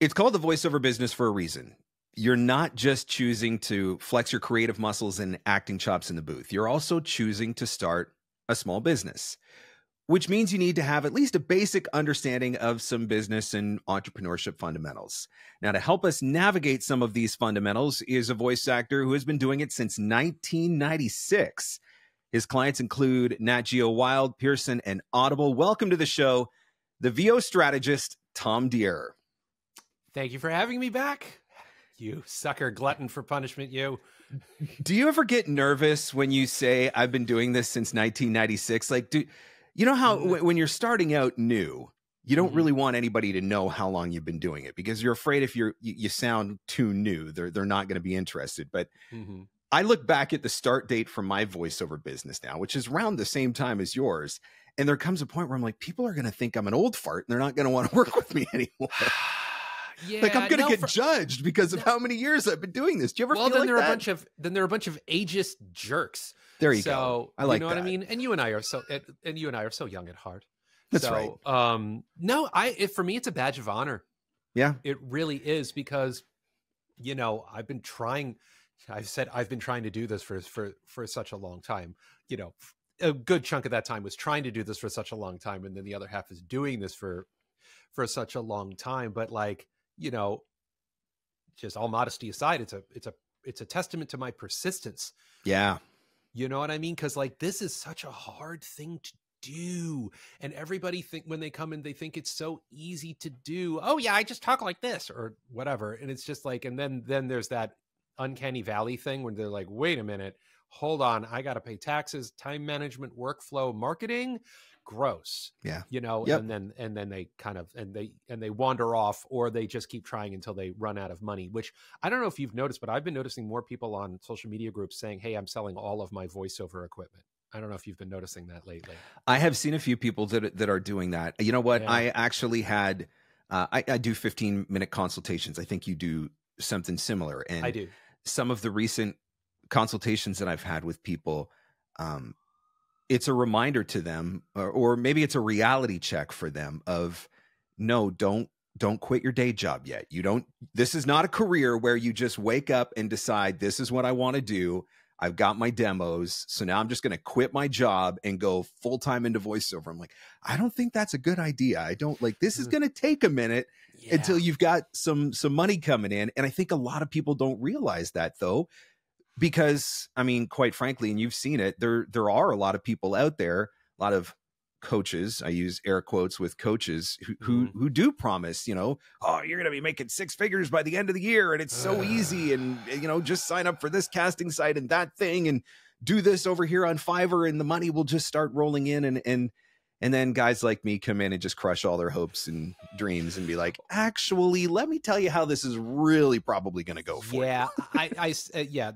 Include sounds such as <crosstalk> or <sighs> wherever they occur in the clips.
It's called the voiceover business for a reason. You're not just choosing to flex your creative muscles and acting chops in the booth. You're also choosing to start a small business, which means you need to have at least a basic understanding of some business and entrepreneurship fundamentals. Now, to help us navigate some of these fundamentals is a voice actor who has been doing it since 1996. His clients include Nat Geo Wild, Pearson, and Audible. Welcome to the show, the VO strategist, Tom Dheere. Thank you for having me back. You sucker glutton for punishment, you. do you ever get nervous when you say I've been doing this since 1996? Like do you know how mm-hmm. when you're starting out new, you don't mm-hmm. really want anybody to know how long you've been doing it because you're afraid if you're you, you sound too new, they're they're not going to be interested. But mm-hmm. I look back at the start date for my voiceover business now, which is around the same time as yours. And there comes a point where I'm like, people are going to think I'm an old fart and they're not going to want to work with me anymore. <sighs> <laughs> Yeah, like I'm gonna no, get for, judged because of how many years I've been doing this. Do you ever well, feel then like there are a bunch of then there are a bunch of ageist jerks. There you so, go. I like you know that. what I mean. And you and I are so and you and I are so young at heart. That's so, right. Um, no, I it, for me it's a badge of honor. Yeah, it really is because you know I've been trying. I've said I've been trying to do this for for for such a long time. You know, a good chunk of that time was trying to do this for such a long time, and then the other half is doing this for for such a long time. But like you know, just all modesty aside, it's a it's a it's a testament to my persistence. Yeah. You know what I mean? Because like this is such a hard thing to do, and everybody think when they come in, they think it's so easy to do. Oh yeah, I just talk like this or whatever, and it's just like, and then then there's that uncanny valley thing when they're like, wait a minute, hold on, I got to pay taxes, time management, workflow, marketing gross yeah. you know yep. and then and then they kind of and they and they wander off or they just keep trying until they run out of money which i don't know if you've noticed but i've been noticing more people on social media groups saying hey i'm selling all of my voiceover equipment. I don't know if you've been noticing that lately. I have seen a few people that that are doing that. You know what? Yeah. i actually had uh, I, I do 15 minute consultations. I think you do something similar and i do. some of the recent consultations that i've had with people um, it's a reminder to them or, or maybe it's a reality check for them of no don't don't quit your day job yet. You don't this is not a career where you just wake up and decide this is what i want to do. I've got my demos so now i'm just going to quit my job and go full time into voiceover i'm like i don't think that's a good idea. I don't like this is mm. going to take a minute yeah. until you've got some some money coming in. And i think a lot of people don't realize that though because I mean, quite frankly, and you've seen it, there there are a lot of people out there, a lot of coaches. I use air quotes with coaches who who, mm. who do promise, you know, oh, you're going to be making six figures by the end of the year, and it's so easy, <sighs> and you know, just sign up for this casting site and that thing, and do this over here on Fiverr, and the money will just start rolling in, and and and then guys like me come in and just crush all their hopes and dreams and be like, actually, let me tell you how this is really probably going to go for yeah, you. <laughs> I, I, uh, yeah,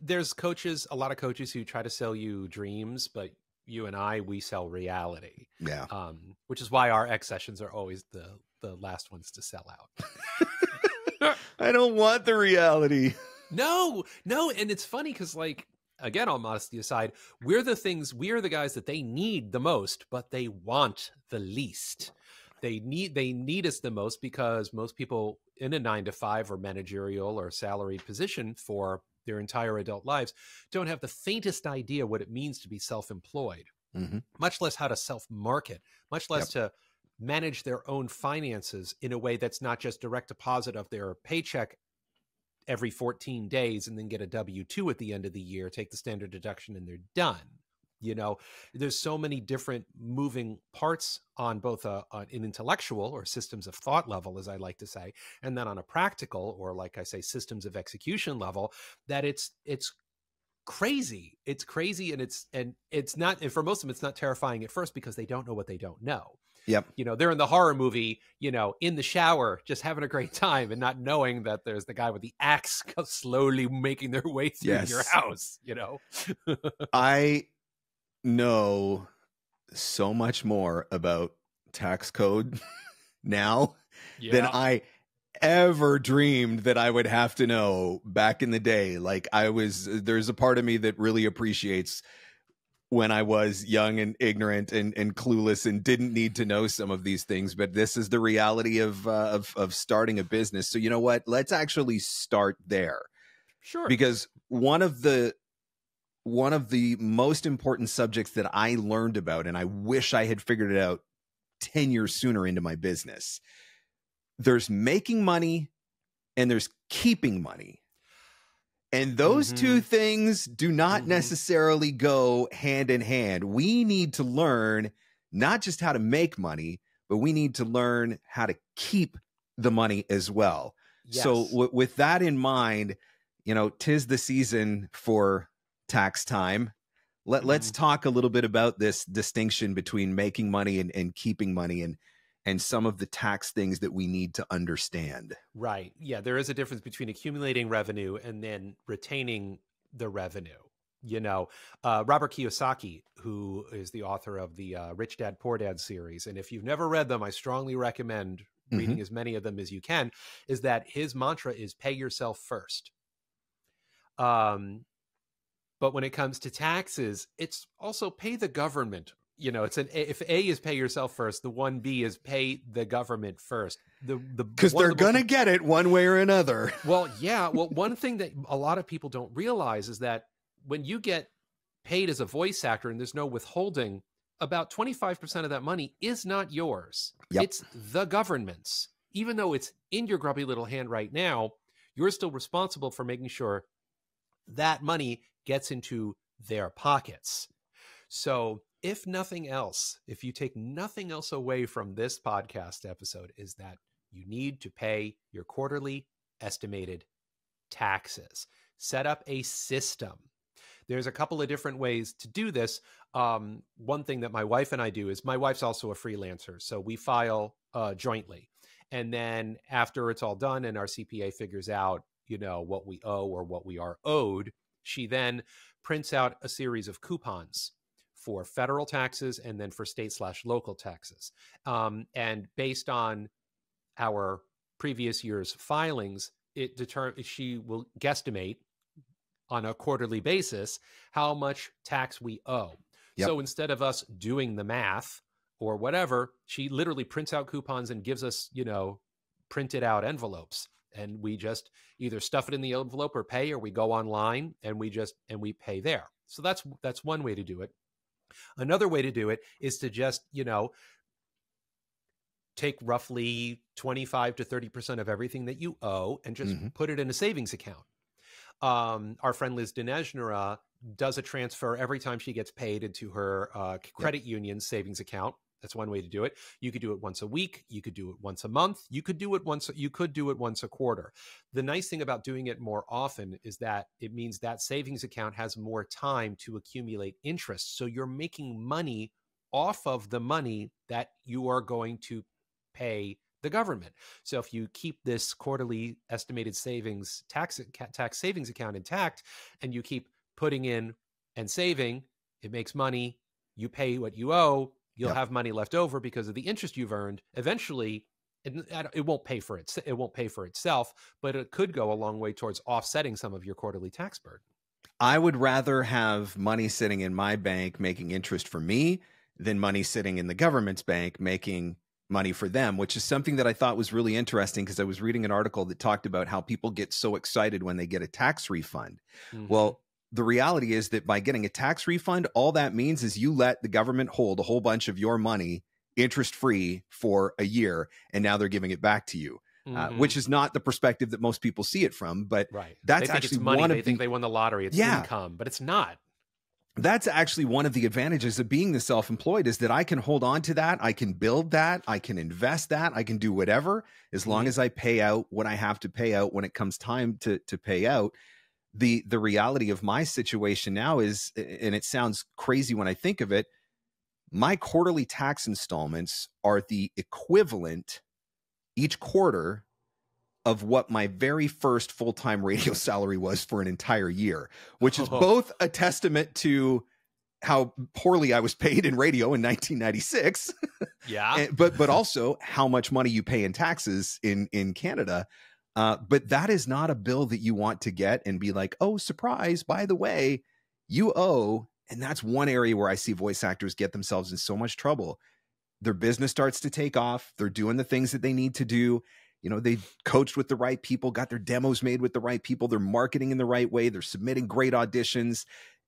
there's coaches, a lot of coaches who try to sell you dreams, but you and I, we sell reality. Yeah. Um, which is why our X sessions are always the the last ones to sell out. <laughs> I don't want the reality. No, no, and it's funny because like again, all modesty aside, we're the things we are the guys that they need the most, but they want the least. They need they need us the most because most people in a nine to five or managerial or salaried position for their entire adult lives don't have the faintest idea what it means to be self-employed mm-hmm. much less how to self-market much less yep. to manage their own finances in a way that's not just direct deposit of their paycheck every 14 days and then get a w2 at the end of the year take the standard deduction and they're done you know? There's so many different moving parts on both a, an intellectual or systems of thought level as i like to say and then on a practical or like i say systems of execution level that it's it's crazy. It's crazy and it's and it's not and for most of them it's not terrifying at first because they don't know what they don't know Yep. You know, they're in the horror movie, you know, in the shower, just having a great time and not knowing that there's the guy with the axe <laughs> slowly making their way through yes. your house, you know. <laughs> I know so much more about tax code <laughs> now yeah. than I ever dreamed that I would have to know back in the day. Like I was there's a part of me that really appreciates when I was young and ignorant and, and clueless and didn't need to know some of these things. But this is the reality of, uh, of of starting a business. So you know what? Let's actually start there. Sure. Because one of the one of the most important subjects that I learned about, and I wish I had figured it out 10 years sooner into my business. There's making money and there's keeping money. And those mm-hmm. two things do not mm-hmm. necessarily go hand in hand. We need to learn not just how to make money, but we need to learn how to keep the money as well. Yes. So, w- with that in mind, you know, tis the season for tax time. Let, mm-hmm. Let's talk a little bit about this distinction between making money and, and keeping money and and some of the tax things that we need to understand. Right. Yeah, there is a difference between accumulating revenue and then retaining the revenue. You know, uh, Robert Kiyosaki, who is the author of the uh, Rich Dad Poor Dad series, and if you've never read them, I strongly recommend reading mm-hmm. as many of them as you can. Is that his mantra is pay yourself first. Um, but when it comes to taxes, it's also pay the government. You know, it's an if A is pay yourself first, the one B is pay the government first. The the because they're the gonna get it one way or another. <laughs> Well, yeah. Well, one thing that a lot of people don't realize is that when you get paid as a voice actor and there's no withholding, about 25% of that money is not yours. Yep. It's the government's. Even though it's in your grubby little hand right now, you're still responsible for making sure that money gets into their pockets. So, if nothing else, if you take nothing else away from this podcast episode, is that you need to pay your quarterly estimated taxes. Set up a system. There's a couple of different ways to do this. Um, one thing that my wife and I do is my wife's also a freelancer. So we file uh, jointly. And then after it's all done and our CPA figures out, you know, what we owe or what we are owed, she then prints out a series of coupons for federal taxes and then for state slash local taxes. Um, and based on our previous year's filings, it deter- she will guesstimate on a quarterly basis how much tax we owe. Yep. So instead of us doing the math or whatever, she literally prints out coupons and gives us, you know, printed out envelopes and we just either stuff it in the envelope or pay or we go online and we just and we pay there so that's that's one way to do it another way to do it is to just you know take roughly 25 to 30% of everything that you owe and just mm-hmm. put it in a savings account um, our friend Liz de Nesnera does a transfer every time she gets paid into her uh, credit yep. union savings account that's one way to do it. You could do it once a week. You could do it once a month. You could do it once. You could do it once a quarter. The nice thing about doing it more often is that it means that savings account has more time to accumulate interest. So you're making money off of the money that you are going to pay the government. So if you keep this quarterly estimated savings tax tax savings account intact and you keep putting in and saving, it makes money. You pay what you owe you'll yep. have money left over because of the interest you've earned. Eventually, it, it won't pay for it. It won't pay for itself, but it could go a long way towards offsetting some of your quarterly tax burden. I would rather have money sitting in my bank making interest for me than money sitting in the government's bank making money for them, which is something that I thought was really interesting because I was reading an article that talked about how people get so excited when they get a tax refund. Mm-hmm. Well, the reality is that by getting a tax refund, all that means is you let the government hold a whole bunch of your money interest free for a year, and now they're giving it back to you. Uh, mm-hmm. Uh, which is not the perspective that most people see it from, but right. that's actually money. One they of think the, they won the lottery. It's yeah. income, but it's not. That's actually one of the advantages of being the self-employed is that I can hold on to that, I can build that, I can invest that, I can do whatever as long mm-hmm. as I pay out what I have to pay out when it comes time to to pay out the the reality of my situation now is and it sounds crazy when i think of it my quarterly tax installments are the equivalent each quarter of what my very first full-time radio <laughs> salary was for an entire year which is oh. both a testament to how poorly I was paid in radio in 1996. <laughs> Yeah. but but also how much money you pay in taxes in in Canada. Uh, but that is not a bill that you want to get and be like, oh, surprise, by the way, you owe And that's one area where I see voice actors get themselves in so much trouble. Their business starts to take off, they're doing the things that they need to do. You know, they coached with the right people, got their demos made with the right people, they're marketing in the right way, they're submitting great auditions.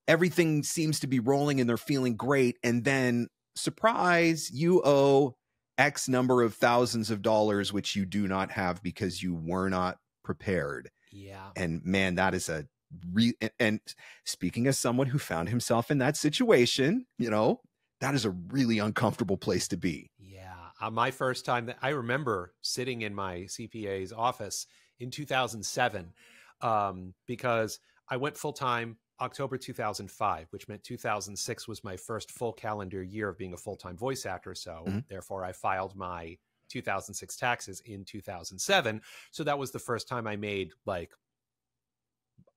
Everything seems to be rolling and they're feeling great. And then, surprise, you owe X number of thousands of dollars, which you do not have because you were not prepared. Yeah. And man, that is a re and speaking as someone who found himself in that situation, you know, that is a really uncomfortable place to be. Yeah. Uh, my first time that I remember sitting in my CPA's office in 2007 um, because I went full time October 2005, which meant 2006 was my first full calendar year of being a full time voice actor. So, mm-hmm. therefore, I filed my 2006 taxes in 2007. So, that was the first time I made like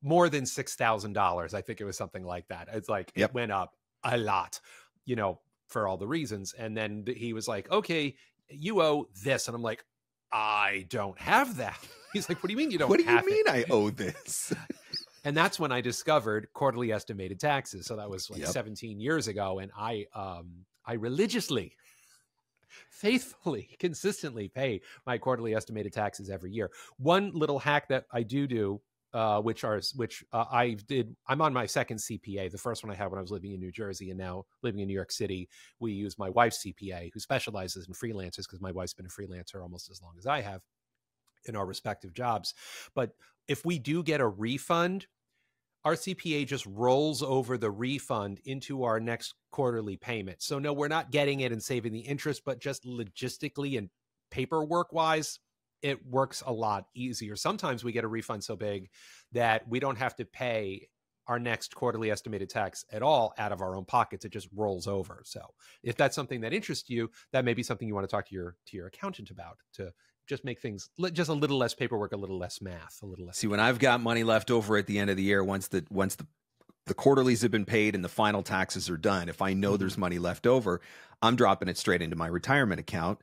more than $6,000. I think it was something like that. It's like yep. it went up a lot, you know, for all the reasons. And then he was like, okay, you owe this. And I'm like, I don't have that. <laughs> He's like, what do you mean you don't What do you mean it? I owe this? <laughs> and that's when I discovered quarterly estimated taxes. So that was like yep. 17 years ago. And I, um, I religiously, <laughs> faithfully, <laughs> consistently pay my quarterly estimated taxes every year. One little hack that I do do uh, which are which uh, I did. I'm on my second CPA. The first one I had when I was living in New Jersey, and now living in New York City, we use my wife's CPA, who specializes in freelancers because my wife's been a freelancer almost as long as I have in our respective jobs. But if we do get a refund, our CPA just rolls over the refund into our next quarterly payment. So no, we're not getting it and saving the interest, but just logistically and paperwork wise, it works a lot easier. Sometimes we get a refund so big that we don't have to pay our next quarterly estimated tax at all out of our own pockets. It just rolls over. So if that's something that interests you, that may be something you want to talk to your to your accountant about to just make things just a little less paperwork, a little less math, a little less. See, when I've got money left over at the end of the year, once the once the the quarterlies have been paid and the final taxes are done, if I know mm-hmm. there's money left over, I'm dropping it straight into my retirement account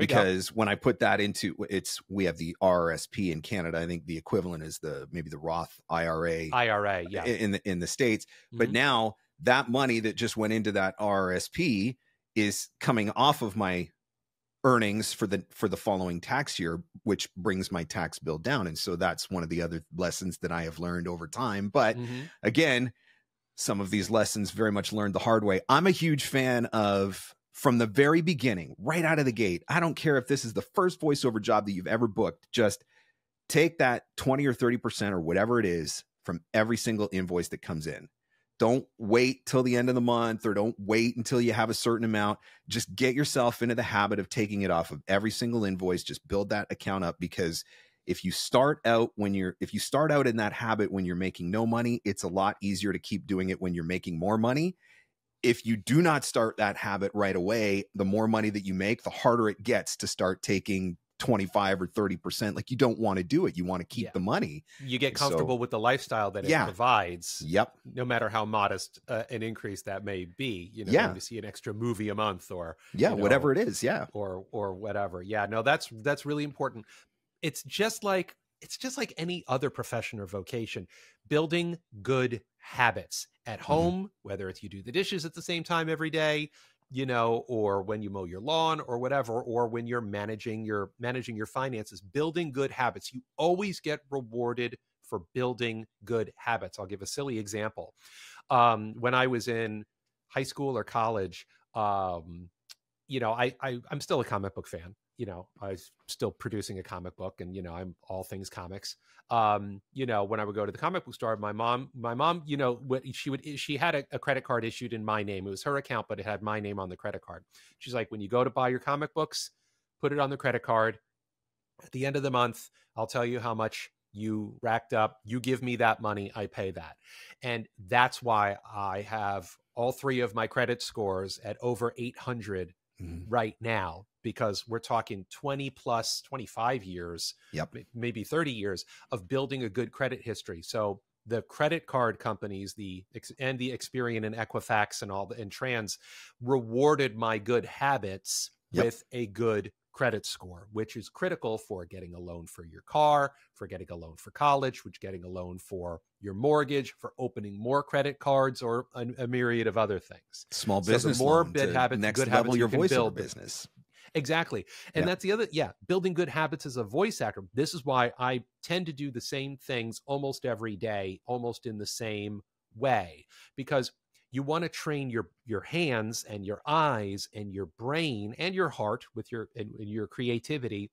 because when I put that into it's we have the RRSP in Canada. I think the equivalent is the maybe the Roth IRA. IRA, yeah, in the in the states. Mm-hmm. But now that money that just went into that RRSP is coming off of my earnings for the for the following tax year which brings my tax bill down and so that's one of the other lessons that i have learned over time but mm-hmm. again some of these lessons very much learned the hard way i'm a huge fan of from the very beginning, right out of the gate. I don't care if this is the first voiceover job that you've ever booked, just take that 20 or 30% or whatever it is from every single invoice that comes in. Don't wait till the end of the month or don't wait until you have a certain amount. Just get yourself into the habit of taking it off of every single invoice. Just build that account up because if you start out when you're if you start out in that habit when you're making no money, it's a lot easier to keep doing it when you're making more money if you do not start that habit right away, the more money that you make, the harder it gets to start taking 25 or 30%. Like you don't want to do it. You want to keep yeah. the money. You get comfortable so, with the lifestyle that it yeah. provides. Yep. No matter how modest uh, an increase that may be, you know, yeah. to see an extra movie a month or yeah, you know, whatever it is. Yeah. Or, or whatever. Yeah. No, that's, that's really important. It's just like, it's just like any other profession or vocation, building good habits at mm-hmm. home, mm-hmm. whether it's you do the dishes at the same time every day, you know, or when you mow your lawn or whatever, or when you're managing your managing your finances, building good habits. You always get rewarded for building good habits. I'll give a silly example. Um, when I was in high school or college, um, you know, I, I I'm still a comic book fan you know, I was still producing a comic book and, you know, I'm all things comics. Um, you know, when I would go to the comic book store, my mom, my mom, you know, what she would, she had a, a, credit card issued in my name. It was her account, but it had my name on the credit card. She's like, when you go to buy your comic books, put it on the credit card. At the end of the month, I'll tell you how much you racked up. You give me that money, I pay that. And that's why I have all three of my credit scores at over 800 mm-hmm. right now because we're talking 20 plus 25 years yep. maybe 30 years of building a good credit history so the credit card companies the and the experian and equifax and all the and trans rewarded my good habits yep. with a good credit score, which is critical for getting a loan for your car, for getting a loan for college, which getting a loan for your mortgage, for opening more credit cards, or a, a myriad of other things. Small business, so more to habits, next good level habits your you voiceover build. business. Exactly. And Yeah. that's the other, yeah, building good habits as a voice actor. This is why I tend to do the same things almost every day, almost in the same way, because you want to train your your hands and your eyes and your brain and your heart with your and, and your creativity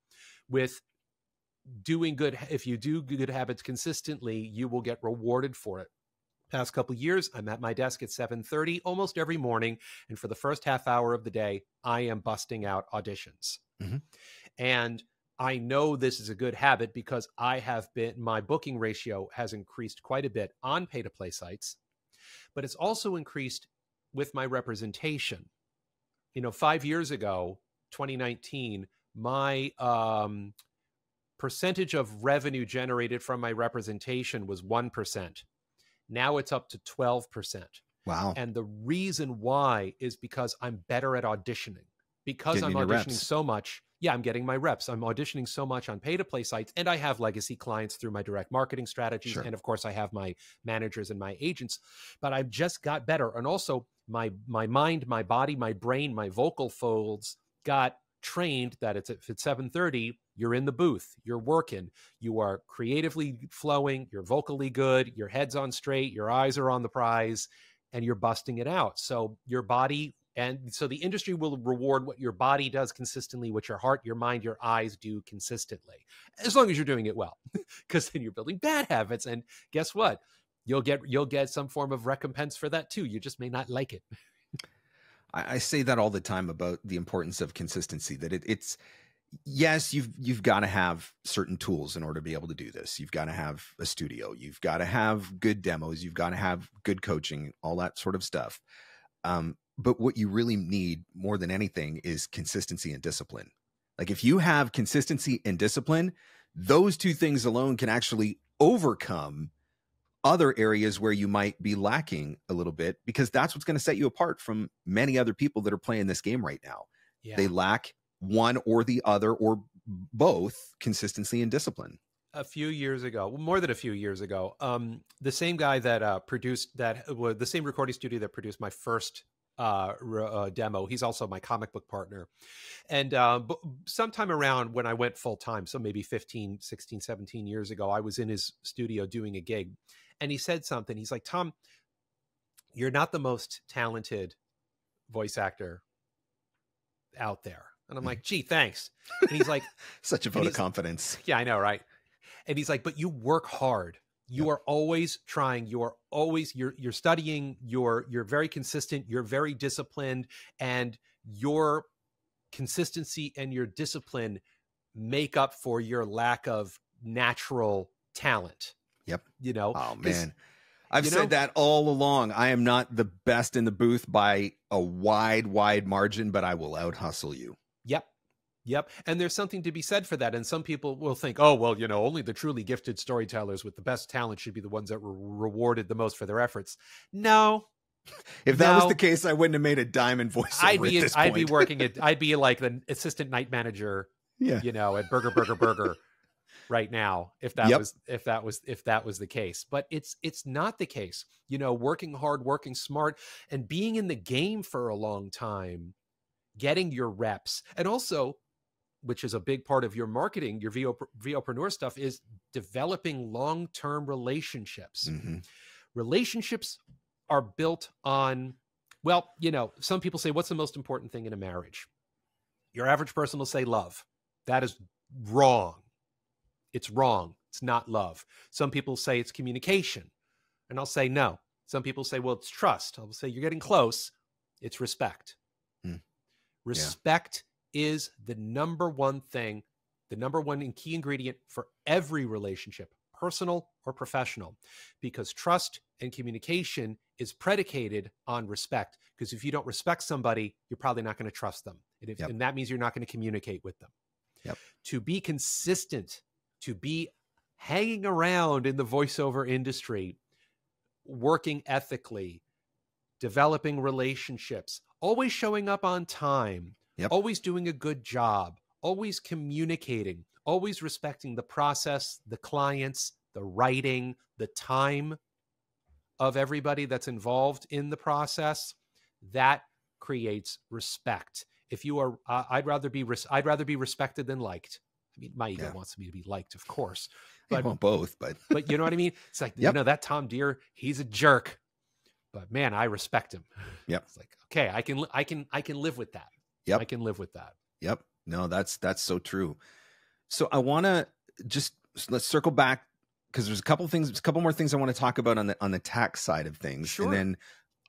with doing good if you do good habits consistently you will get rewarded for it past couple years i'm at my desk at 7.30 almost every morning and for the first half hour of the day i am busting out auditions Mhm. and i know this is a good habit because i have been my booking ratio has increased quite a bit on pay to play sites but it's also increased with my representation you know five years ago 2019 my um percentage of revenue generated from my representation was 1%. Now it's up to 12%. Wow. And the reason why is because I'm better at auditioning. Because Getting I'm auditioning reps. so much. Yeah, I'm getting my reps. I'm auditioning so much on pay to play sites, and I have legacy clients through my direct marketing strategies. Sure. And of course, I have my managers and my agents. But I've just got better. And also, my my mind, my body, my brain, my vocal folds got trained that it's if it's 7:30, you're in the booth, you're working, you are creatively flowing, you're vocally good, your head's on straight, your eyes are on the prize, and you're busting it out. So your body and so the industry will reward what your body does consistently, what your heart, your mind, your eyes do consistently, as long as you're doing it well, <laughs> because then you're building bad habits. And guess what? You'll get you'll get some form of recompense for that too. You just may not like it. I, I say that all the time about the importance of consistency. That it, it's yes, you've you've got to have certain tools in order to be able to do this. You've got to have a studio. You've got to have good demos. You've got to have good coaching, all that sort of stuff. Um, but what you really need more than anything is consistency and discipline. Like if you have consistency and discipline, those two things alone can actually overcome other areas where you might be lacking a little bit because that's what's going to set you apart from many other people that are playing this game right now. Yeah. They lack one or the other or both consistency and discipline. a few years ago, well, more than a few years ago, um, the same guy that uh, produced that was the same recording studio that produced my first uh, uh, demo. He's also my comic book partner. And uh, b- sometime around when I went full time, so maybe 15, 16, 17 years ago, I was in his studio doing a gig. And he said something. He's like, Tom, you're not the most talented voice actor out there. And I'm like, gee, thanks. And he's like, <laughs> Such a vote of confidence. yeah, I know, right? And he's like, but you work hard. You Yep. are always trying. You are always you're you're studying. You're you're very consistent. You're very disciplined, and your consistency and your discipline make up for your lack of natural talent. Yep. You know. oh man. I've you said know- that all along. I am not the best in the booth by a wide, wide margin, but I will out hustle you. Yep. And there's something to be said for that. And some people will think, oh, well, you know, only the truly gifted storytellers with the best talent should be the ones that were rewarded the most for their efforts. No, <laughs> If that was the case, I wouldn't have made a diamond voice. I'd be I'd be working at <laughs> I'd be like the assistant night manager, Yeah. you know, at Burger Burger Burger right now if that Yep. was if that was if that was the case. But it's it's not the case. You know, working hard, working smart and being in the game for a long time, getting your reps. And also which is a big part of your marketing, your VO, VOpreneur stuff is developing long-term relationships. Mhm. relationships are built on well you know some people say what's the most important thing in a marriage? Your average person will say love. That is wrong. It's wrong. It's not love. Some people say it's communication and i'll say no. Some people say well it's trust. I'll say you're getting close. It's respect. Hmm. respect is the number one thing the number one and key ingredient for every relationship personal or professional because trust and communication is predicated on respect because if you don't respect somebody you're probably not going to trust them and, if, Yep. and that means you're not going to communicate with them Yep. to be consistent to be hanging around in the voiceover industry working ethically developing relationships always showing up on time Yep. always doing a good job always communicating, always respecting the process, the clients, the writing, the time of everybody that's involved in the process, that creates respect. If you are, uh, I'd rather be, res- I'd rather be respected than liked. I mean, my ego Yeah. wants me to be liked, of course, <laughs> But, but well, both, but <laughs> but you know what I mean? It's like, Yep. you know, that Tom Dheere, he's a jerk, but man, I respect him. Yeah, <laughs> It's like, okay, I can, I can, I can live with that. Yep. I can live with that. Yep. No, that's that's so true. So I want to just let's circle back because there's a couple things, a couple more things I want to talk about on the on the tax side of things, Sure. and then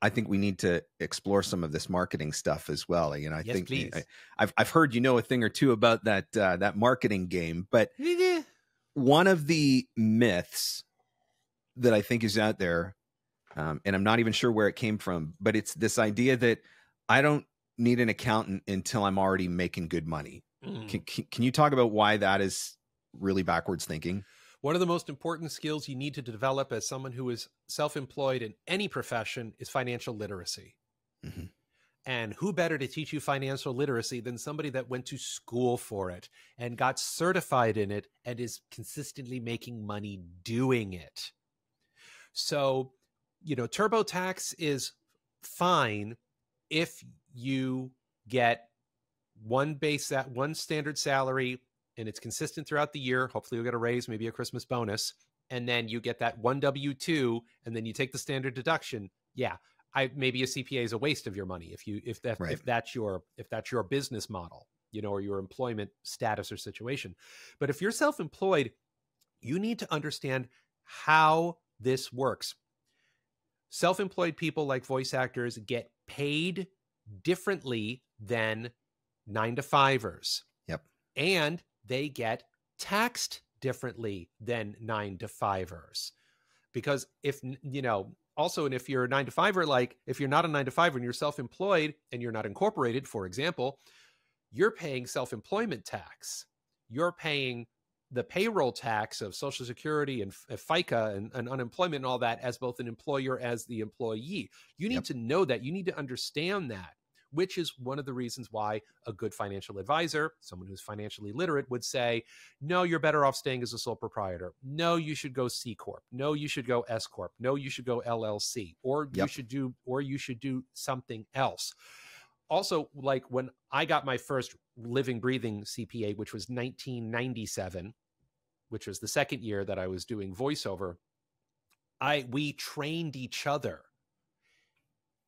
I think we need to explore some of this marketing stuff as well. You know, I Yes, think please. I, have I've heard you know a thing or two about that uh, that marketing game, but one of the myths that I think is out there, um, and I'm not even sure where it came from, but it's this idea that I don't need an accountant until I'm already making good money. Mm. Can, can, can you talk about why that is really backwards thinking? One of the most important skills you need to develop as someone who is self employed in any profession is financial literacy. Mhm. And who better to teach you financial literacy than somebody that went to school for it and got certified in it and is consistently making money doing it? So, you know, TurboTax is fine if you get one base that one standard salary and it's consistent throughout the year. Hopefully, you'll get a raise, maybe a Christmas bonus, and then you get that one W two, and then you take the standard deduction. Yeah, I maybe a CPA is a waste of your money if you if that Right. if that's your if that's your business model, you know, or your employment status or situation. But if you're self employed, you need to understand how this works. Self employed people like voice actors get paid differently than nine to fivers. Yep. And they get taxed differently than nine to fivers. Because if, you know, also, and if you're a nine to fiver, like if you're not a nine to fiver and you're self employed and you're not incorporated, for example, you're paying self employment tax. You're paying the payroll tax of Social Security and uh, FICA and, and unemployment and all that as both an employer as the employee. You need Yep. to know that. You need to understand that, which is one of the reasons why a good financial advisor, someone who's financially literate, would say, no, you're better off staying as a sole proprietor. No, you should go C corp. No, you should go S corp. No, you should go LLC. Or you should do, or you should do something else also like when i got my first living breathing cpa which was 1997 which was the second year that i was doing voiceover i we trained each other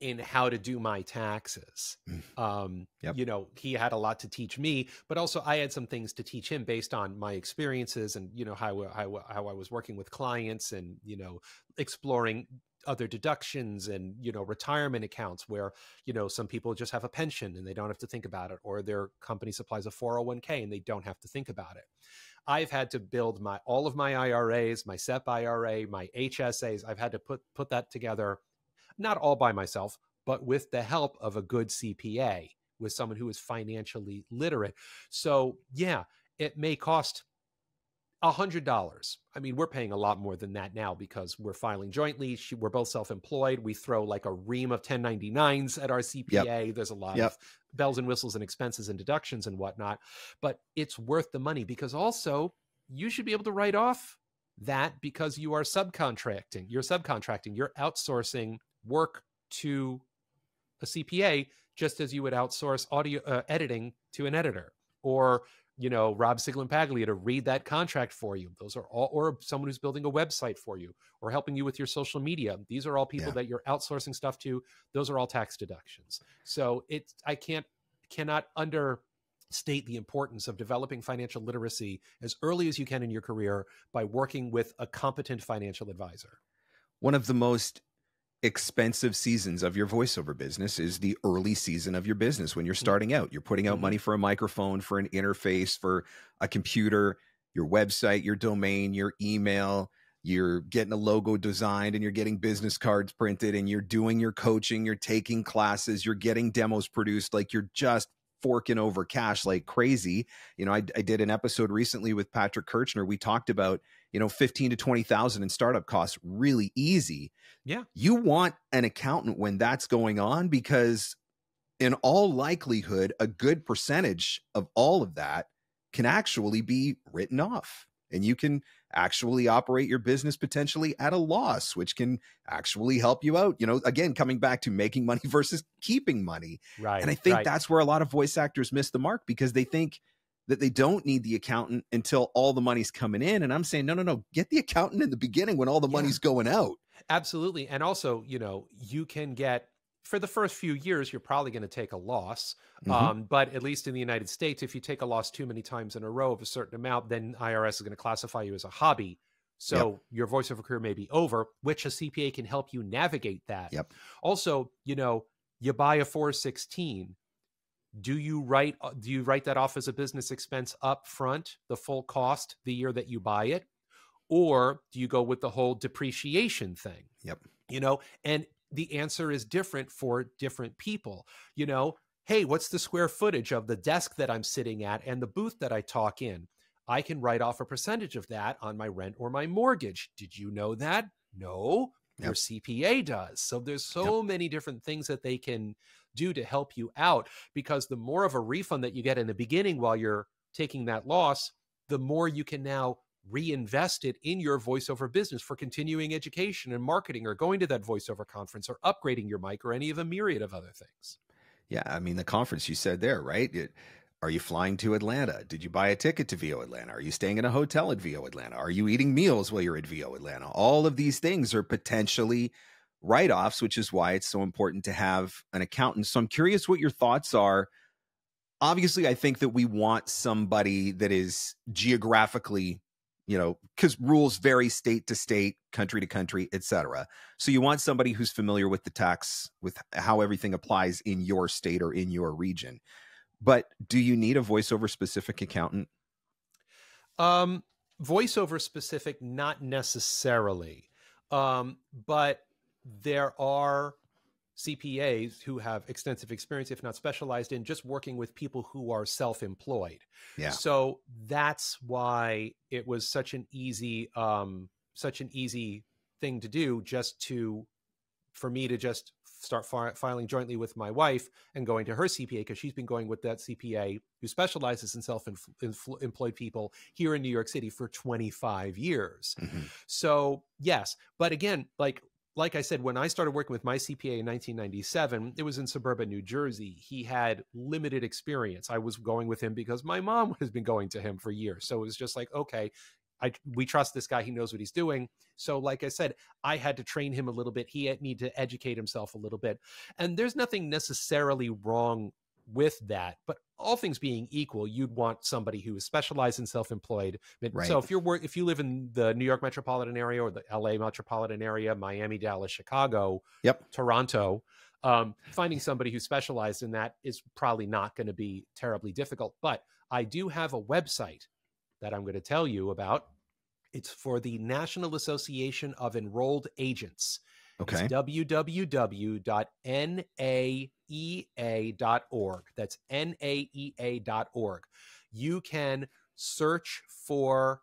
in how to do my taxes Mm. um Yep. you know he had a lot to teach me but also i had some things to teach him based on my experiences and you know how how, how i was working with clients and you know exploring other deductions and you know retirement accounts where you know some people just have a pension and they don't have to think about it or their company supplies a 401k and they don't have to think about it i've had to build my all of my iras my sep ira my hsas i've had to put put that together not all by myself but with the help of a good cpa with someone who is financially literate so yeah it may cost a hundred dollars. I mean, we're paying a lot more than that now because we're filing jointly. We're both self-employed. We throw like a ream of 1099s at our CPA. There's a lot Yep. of bells and whistles and expenses and deductions and whatnot, but it's worth the money because also you should be able to write off that because you are subcontracting. You're subcontracting. You're outsourcing work to a CPA just as you would outsource audio uh, editing to an editor or you know Rob Sciglimpaglia to read that contract for you. Those are all or someone who's building a website for you or helping you with your social media. These are all people Yeah. that you're outsourcing stuff to. Those are all tax deductions. So it's I can't cannot understate the importance of developing financial literacy as early as you can in your career by working with a competent financial advisor. One of the most expensive seasons of your voiceover business is the early season of your business when you're mm-hmm. starting out. You're putting out money mm-hmm. for a microphone, for an interface, for a computer, your website, your domain, your email. You're getting a logo designed and you're getting business cards printed and you're doing your coaching, you're taking classes, you're getting demos produced. Like you're just forking over cash like crazy. You know, I, I did an episode recently with Patrick Kirchner. We talked about, you know, 15 to 20,000 in startup costs really easy. Yeah. You want an accountant when that's going on because in all likelihood, a good percentage of all of that can actually be written off and you can actually operate your business potentially at a loss which can actually help you out you know again coming back to making money <laughs> versus keeping money right and i think right. that's where a lot of voice actors miss the mark because they think that they don't need the accountant until all the money's coming in and i'm saying no no no get the accountant in the beginning when all the Yeah. money's going out Absolutely. And also, you know, you can get for the first few years, you're probably going to take a loss. Mhm. Um, but at least in the United States, if you take a loss too many times in a row of a certain amount, then IRS is going to classify you as a hobby. So your voiceover career may be over, which a CPA can help you navigate that. Yep. Also, you know, you buy a 416. Do you write uh, do you write that off as a business expense up front, the full cost the year that you buy it? Or do you go with the whole depreciation thing? Yep. You know, and the answer is different for different people. You know, hey, what's the square footage of the desk that I'm sitting at and the booth that I talk in? I can write off a percentage of that on my rent or my mortgage. Did you know that? No, your CPA does. So there's so many different things that they can do to help you out because the more of a refund that you get in the beginning while you're taking that loss, the more you can now reinvest it in your voiceover business for continuing education and marketing or going to that voiceover conference or upgrading your mic or any of a myriad of other things. Yeah, I mean the conference you said there, right? It, are you flying to Atlanta? Did you buy a ticket to VO Atlanta? Are you staying in a hotel at VO Atlanta? Are you eating meals while you're at VO Atlanta? All of these things are potentially write-offs, which is why it's so important to have an accountant. So I'm curious what your thoughts are. Obviously, I think that we want somebody that is geographically, you know, because rules vary state to state, country to country, etc. So you want somebody who's familiar with the tax, with how everything applies in your state or in your region. But do you need a voiceover specific accountant? Um, voiceover specific, not necessarily, um, but there are CPAs who have extensive experience, if not specialized in just working with people who are self-employed. Yeah. So that's why it was such an easy, um, such an easy thing to do, just to, for me to just start fi- filing jointly with my wife and going to her CPA because she's been going with that CPA who specializes in self-employed people here in New York City for 25 years. Mhm. So yes, but again, like like I said, when I started working with my CPA in 1997, it was in suburban New Jersey. He had limited experience. I was going with him because my mom <laughs> has been going to him for years. So it was just like, okay, I, we trust this guy. He knows what he's doing. So, like I said, I had to train him a little bit. He had need to educate himself a little bit. And there's nothing necessarily wrong with that. But all things being equal, you'd want somebody who is specialized in self-employed. Right. So if you're if you live in the New York metropolitan area or the LA metropolitan area, Miami, Dallas, Chicago, Yep. Toronto, um, finding somebody who specialized in that is probably not going to be terribly difficult. But I do have a website that I'm going to tell you about. It's for the National Association of Enrolled Agents. Okay. It's www.naea.org. That's naea.org. You can search for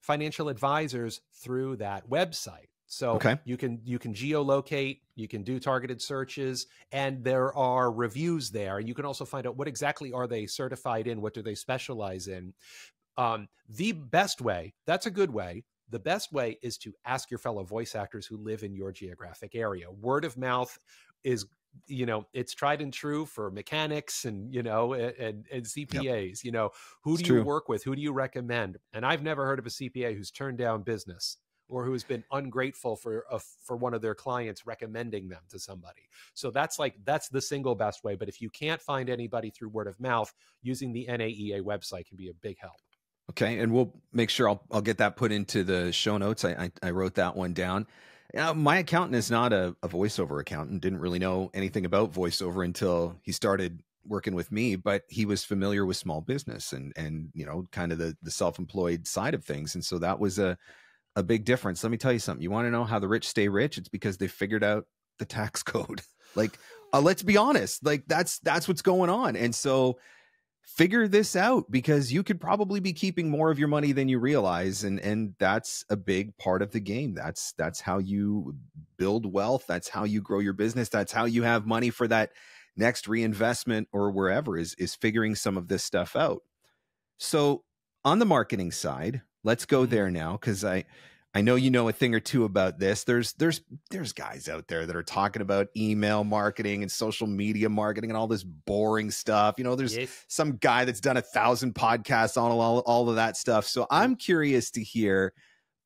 financial advisors through that website. So Okay. you can you can geolocate, you can do targeted searches, and there are reviews there. And you can also find out what exactly are they certified in, what do they specialize in. Um, the best way, that's a good way. The best way is to ask your fellow voice actors who live in your geographic area. Word of mouth is, you know, it's tried and true for mechanics and, you know, and, and CPAs. You know, who It's do you true. work with? Who do you recommend? And I've never heard of a CPA who's turned down business or who has been ungrateful for a, for one of their clients recommending them to somebody. So that's like that's the single best way. But if you can't find anybody through word of mouth, using the NAEA website can be a big help. Okay, and we'll make sure I'll I'll get that put into the show notes. I I, I wrote that one down. Now, my accountant is not a, a voiceover accountant. Didn't really know anything about voiceover until he started working with me. But he was familiar with small business and and you know kind of the the self employed side of things, and so that was a a big difference. Let me tell you something. You want to know how the rich stay rich? It's because they figured out the tax <laughs> code. like, uh, let's be honest. Like that's that's what's going on, and so figure this out because you could probably be keeping more of your money than you realize and and that's a big part of the game. That's that's how you build wealth. That's how you grow your business. That's how you have money for that next reinvestment or wherever is is figuring some of this stuff out. So on the marketing side, let's go Mm-hmm. there now because I I know you know a thing or two about this. There's there's there's guys out there that are talking about email marketing and social media marketing and all this boring stuff. You know, there's Yes. some guy that's done a thousand podcasts on all, all of that stuff. So I'm curious to hear,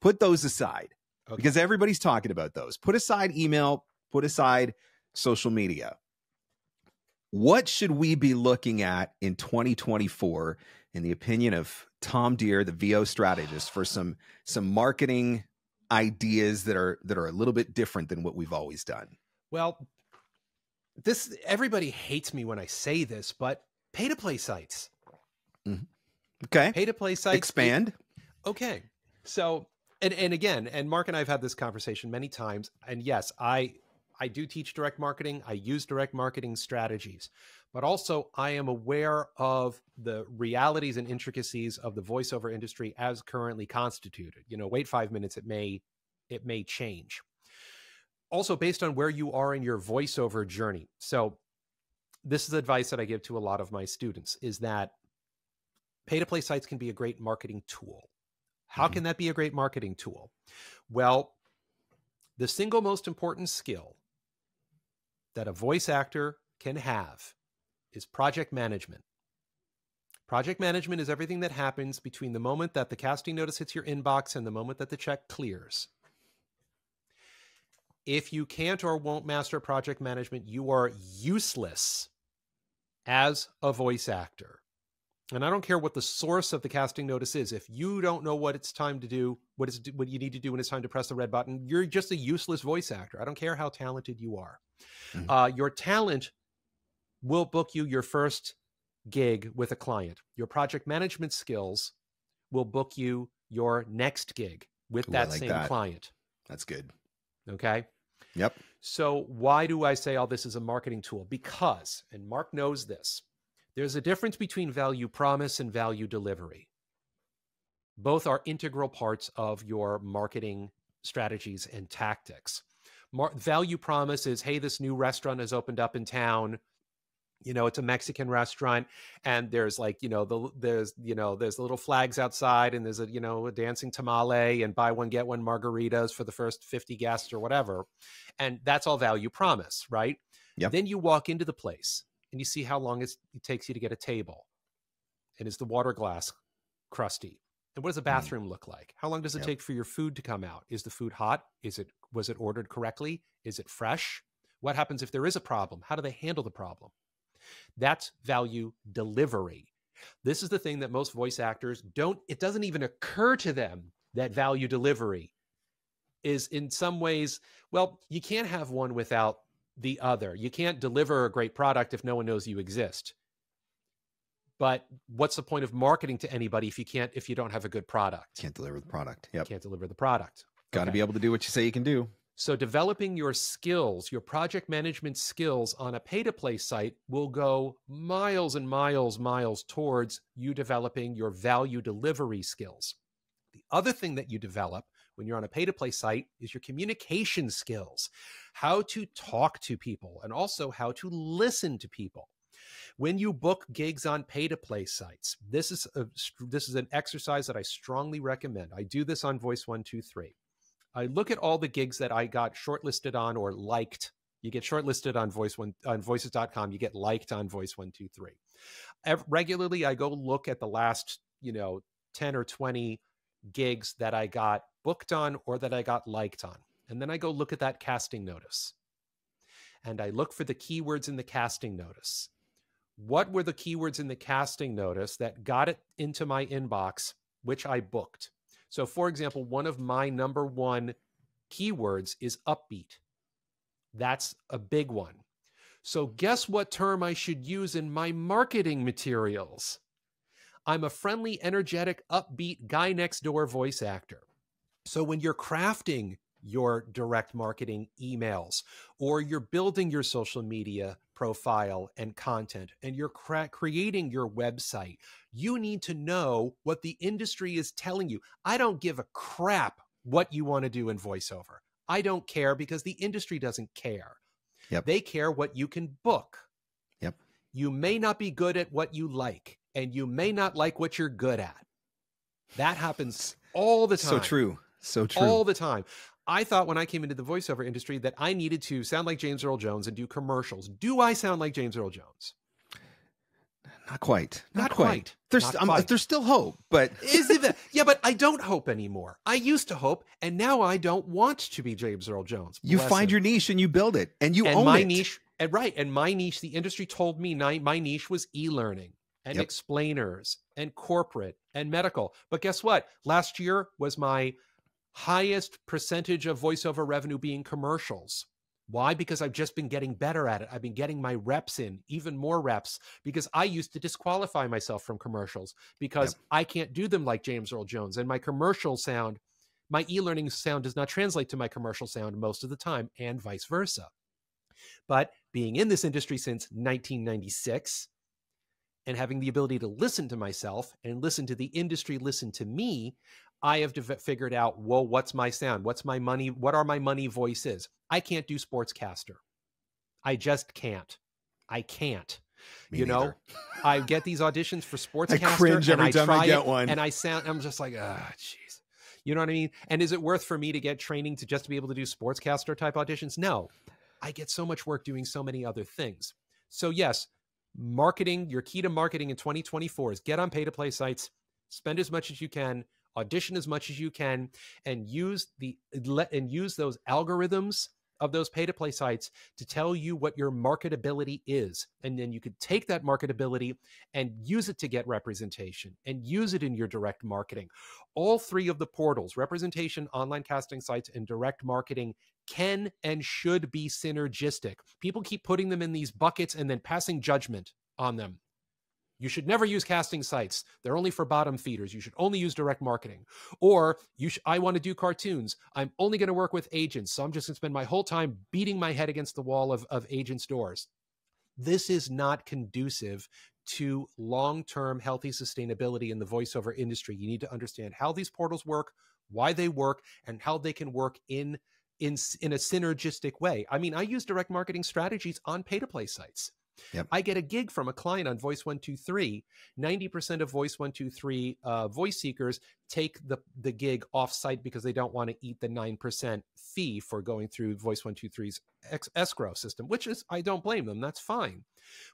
put those aside Okay. because everybody's talking about those. Put aside email, put aside social media. What should we be looking at in 2024, in the opinion of Tom Dheere, the VO strategist, for some some marketing ideas that are that are a little bit different than what we've always done? Well, this everybody hates me when I say this, but pay to play sites. Mm-hmm. Okay, Pay to play sites. expand. Okay. So, and and again, and Mark and I have had this conversation many times. And yes, I I do teach direct marketing. I use direct marketing strategies, but also I am aware of the realities and intricacies of the voiceover industry as currently constituted. You know, wait five minutes, it may it may change. Also, based on where you are in your voiceover journey. So, this is advice that I give to a lot of my students: is that pay to play sites can be a great marketing tool. How Mhm. can that be a great marketing tool? Well, the single most important skill that a voice actor can have is project management. Project management is everything that happens between the moment that the casting notice hits your inbox and the moment that the check clears. If you can't or won't master project management, you are useless as a voice actor and I don't care what the source of the casting notice is. If you don't know what it's time to do, what is what you need to do when it's time to press the red button, you're just a useless voice actor. I don't care how talented you are. Mhm. Uh, your talent will book you your first gig with a client. Your project management skills will book you your next gig with Ooh, that like same that. client. That's good. Okay. Yep. So, why do I say all this is a marketing tool? Because, and Mark knows this, there's a difference between value promise and value delivery. Both are integral parts of your marketing strategies and tactics. Mar- value promise is hey, this new restaurant has opened up in town. You know, it's a Mexican restaurant, and there's like, you know, the there's you know, there's little flags outside, and there's a you know a dancing tamale, and buy one get one margaritas for the first fifty guests or whatever, and that's all value promise, right? Yep. Then you walk into the place, and you see how long it takes you to get a table, and is the water glass crusty? And what does a mm. bathroom look like? How long does it Yep. take for your food to come out? Is the food hot? Is it was it ordered correctly? Is it fresh? What happens if there is a problem? How do they handle the problem? That's value delivery. This is the thing that most voice actors don't it doesn't even occur to them that value delivery is in some ways, well, you can't have one without the other. You can't deliver a great product if no one knows you exist. But what's the point of marketing to anybody if you can't if you don't have a good product? Can't deliver the product. Yep. Can't deliver the product. Got to Okay. be able to do what you say you can do. So developing your skills, your project management skills on a pay to play site will go miles and miles, miles towards you developing your value delivery skills. The other thing that you develop when you're on a pay to play site is your communication skills, how to talk to people and also how to listen to people. When you book gigs on pay to play sites, this is a, this is an exercise that I strongly recommend. I do this on Voice 123. I look at all the gigs that I got shortlisted on or liked. You get shortlisted on voice one on voices.com, you get liked on voice 123. Ev- regularly I go look at the last, you know, 10 or 20 gigs that I got booked on or that I got liked on. And then I go look at that casting notice. And I look for the keywords in the casting notice. What were the keywords in the casting notice that got it into my inbox, which I booked? So, for example, one of my number one keywords is upbeat. That's a big one. So, guess what term I should use in my marketing materials? I'm a friendly, energetic, upbeat guy next door voice actor. So, when you're crafting your direct marketing emails or you're building your social media profile and content and you're cra- creating your website, you need to know what the industry is telling you. I don't give a crap what you want to do in voiceover. I don't care because the industry doesn't care. Yep. They care what you can book. Yep. You may not be good at what you like. and you may not like what you're good at. That happens all the time. So true. So true. All the time. I thought when I came into the voiceover industry that I needed to sound like James Earl Jones and do commercials. Do I sound like James Earl Jones? Not quite. Not, Not quite. quite. There's Not I'm- um, quite. there's still hope, but <laughs> Is it? Yeah, but I don't hope anymore. I used to hope, and now I don't want to be James Earl Jones. you find him. your niche and you build it and you and own my it. niche and right and my niche the industry told me my niche was e-learning and Yep. explainers and corporate and medical but guess what last year was my highest percentage of voiceover revenue being commercials. Why? Because i've just been getting better at it. I've been getting my reps in even more reps because i used to disqualify myself from commercials because i can't do them like james earl jones and my commercial sound my e-learning sound does not translate to my commercial sound most of the time and vice versa. But being in this industry since 1996 and having the ability to listen to myself and listen to the industry listen to me, I have figured out, well, what's my sound? What's my money? What are my money voices? I can't do sportscaster. I just can't. I can't. Me you know. <laughs> I get these auditions for <laughs> sportscaster. I cringe and every time I get it, one. And I sound, I'm just like, ah, jeez. You know what I mean? And is it worth for me to get training to just to be able to do sportscaster type auditions? No. I get so much work doing so many other things. So, yes, marketing, your key to marketing in 2024 is get on pay to play sites, spend as much as you can, audition as much as you can, and use the and use those algorithms of those pay to play sites to tell you what your marketability is. And then you could take that marketability and use it to get representation and use it in your direct marketing. All three of the portals, representation, online casting sites, and direct marketing, can and should be synergistic. People keep putting them in these buckets and then passing judgment on them. You should never use casting sites. They're only for bottom feeders. You should only use direct marketing. Or you sh- I want to do cartoons. I'm only going to work with agents. So I'm just going to spend my whole time beating my head against the wall of, of agents' doors. This is not conducive to long term healthy sustainability in the voiceover industry. You need to understand how these portals work, why they work, and how they can work in. In, in a synergistic way. I mean, I use direct marketing strategies on pay to play sites. Yep. I get a gig from a client on Voice 123. 90% of Voice 123 uh, voice seekers take the, the gig off site because they don't want to eat the 9% fee for going through Voice 123's ex- escrow system, which is, I don't blame them. That's fine.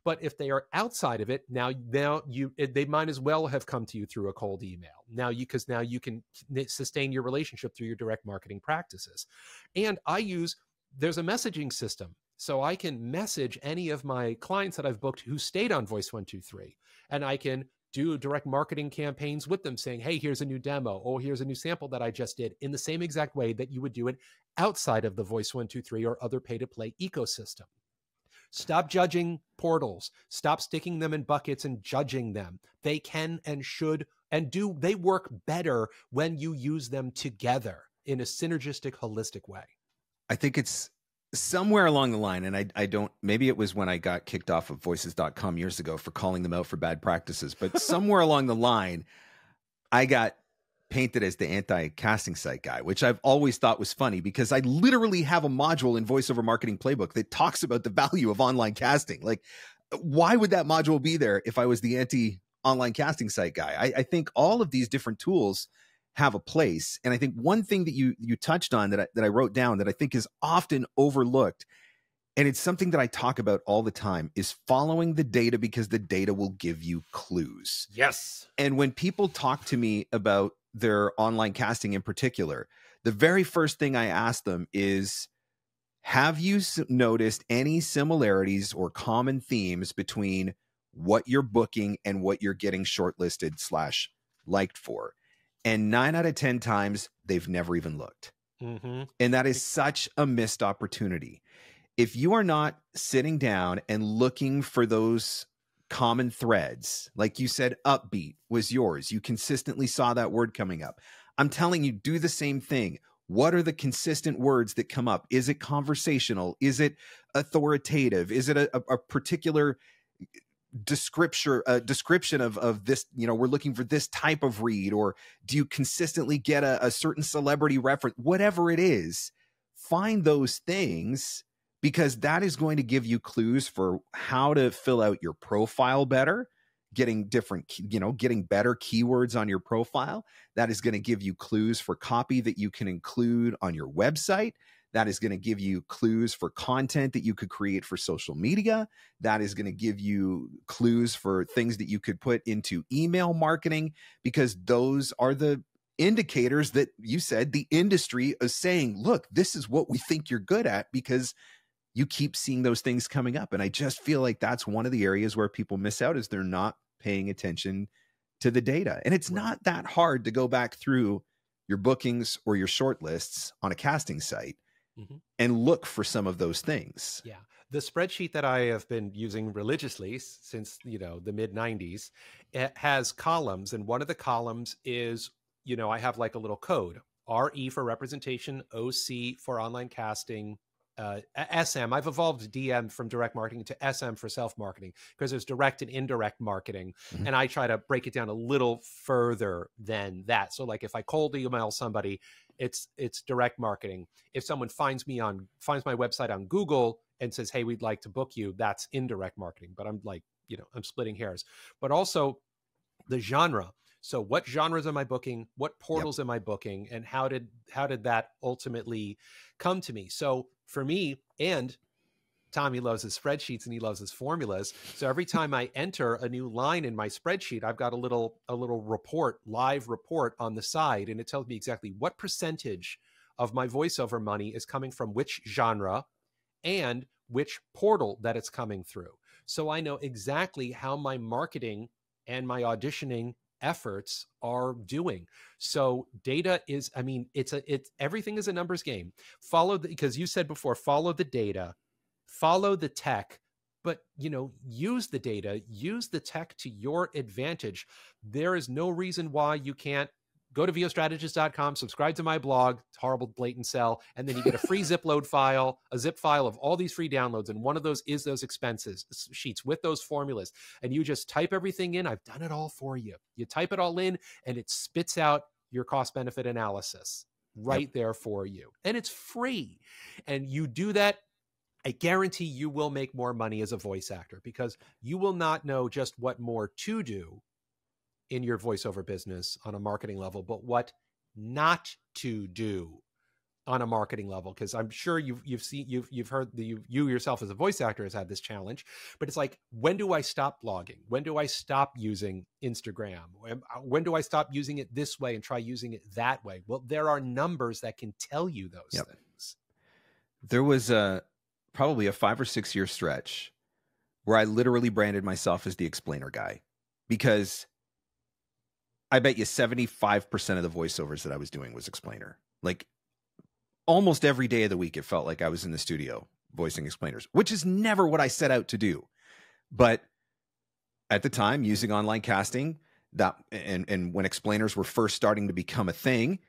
But if they are outside of it, now, now you, they might as well have come to you through a cold email. Now you, because now you can sustain your relationship through your direct marketing practices. And I use, there's a messaging system so I can message any of my clients that I've booked who stayed on Voice 123, and I can do direct marketing campaigns with them saying, hey, here's a new demo. Oh, here's a new sample that I just did in the same exact way that you would do it outside of the Voice 123 or other pay to play ecosystem. Stop judging portals. Stop sticking them in buckets and judging them. They can and should and do, they work better when you use them together in a synergistic, holistic way. I think it's somewhere along the line, and I, I don't, maybe it was when I got kicked off of voices.com years ago for calling them out for bad practices, but <laughs> somewhere along the line, I got painted as the anti casting site guy, which I've always thought was funny because I literally have a module in voiceover marketing playbook that talks about the value of online casting. Like, why would that module be there if I was the anti online casting site guy? I, I think all of these different tools have a place. And I think one thing that you you touched on that I, that I wrote down that I think is often overlooked, and it's something that I talk about all the time, is following the data because the data will give you clues. Yes. And when people talk to me about their online casting in particular, the very first thing I ask them is have you noticed any similarities or common themes between what you're booking and what you're getting shortlisted slash liked for? And nine out of 10 times, they've never even looked. Mm-hmm. And that is such a missed opportunity. If you are not sitting down and looking for those common threads, like you said, upbeat was yours, you consistently saw that word coming up. I'm telling you, do the same thing. What are the consistent words that come up? Is it conversational? Is it authoritative? Is it a, a, a particular description uh, description of of this you know we're looking for this type of read or do you consistently get a, a certain celebrity reference? Whatever it is find those things because that is going to give you clues for how to fill out your profile better getting different you know getting better keywords on your profile. That is going to give you clues for copy that you can include on your website that is going to give you clues for content that you could create for social media that is going to give you clues for things that you could put into email marketing because those are the indicators that you said the industry is saying look this is what we think you're good at because you keep seeing those things coming up and i just feel like that's one of the areas where people miss out is they're not paying attention to the data and it's right. not that hard to go back through your bookings or your short lists on a casting site mm-hmm. and look for some of those things yeah the spreadsheet that i have been using religiously since you know the mid 90s it has columns and one of the columns is you know i have like a little code re for representation oc for online casting uh, SM. I've evolved DM from direct marketing to SM for self marketing because there's direct and indirect marketing, mm-hmm. and I try to break it down a little further than that. So, like if I cold email somebody, it's it's direct marketing. If someone finds me on finds my website on Google and says, "Hey, we'd like to book you," that's indirect marketing. But I'm like, you know, I'm splitting hairs. But also the genre. So, what genres am I booking? What portals yep. am I booking? And how did how did that ultimately come to me? So for me and Tommy loves his spreadsheets and he loves his formulas. So every time I enter a new line in my spreadsheet, I've got a little a little report, live report on the side, and it tells me exactly what percentage of my voiceover money is coming from which genre and which portal that it's coming through. So I know exactly how my marketing and my auditioning efforts are doing. So data is, I mean, it's a, it's everything is a numbers game. Follow the, because you said before, follow the data, follow the tech, but you know, use the data, use the tech to your advantage. There is no reason why you can't go to vostrategist.com, subscribe to my blog, horrible blatant sell, and then you get a free <laughs> zip load file, a zip file of all these free downloads. And one of those is those expenses sheets with those formulas. And you just type everything in. I've done it all for you. You type it all in and it spits out your cost benefit analysis right yep. there for you. And it's free. And you do that I guarantee you will make more money as a voice actor because you will not know just what more to do in your voiceover business on a marketing level, but what not to do on a marketing level. Because i'm sure you've you've seen you've you've heard the you, you yourself as a voice actor has had this challenge but it's like when do i stop blogging? When do i stop using instagram? Uh, when do i stop using it this way and try using it that way? Well there are numbers that can tell you those yep. things. There was a probably a five or six year stretch where i literally branded myself as the explainer guy because I bet you 75% of the voiceovers that I was doing was explainer. Like almost every day of the week, it felt like I was in the studio voicing explainers, which is never what I set out to do. But at the time, using online casting, that and and when explainers were first starting to become a thing,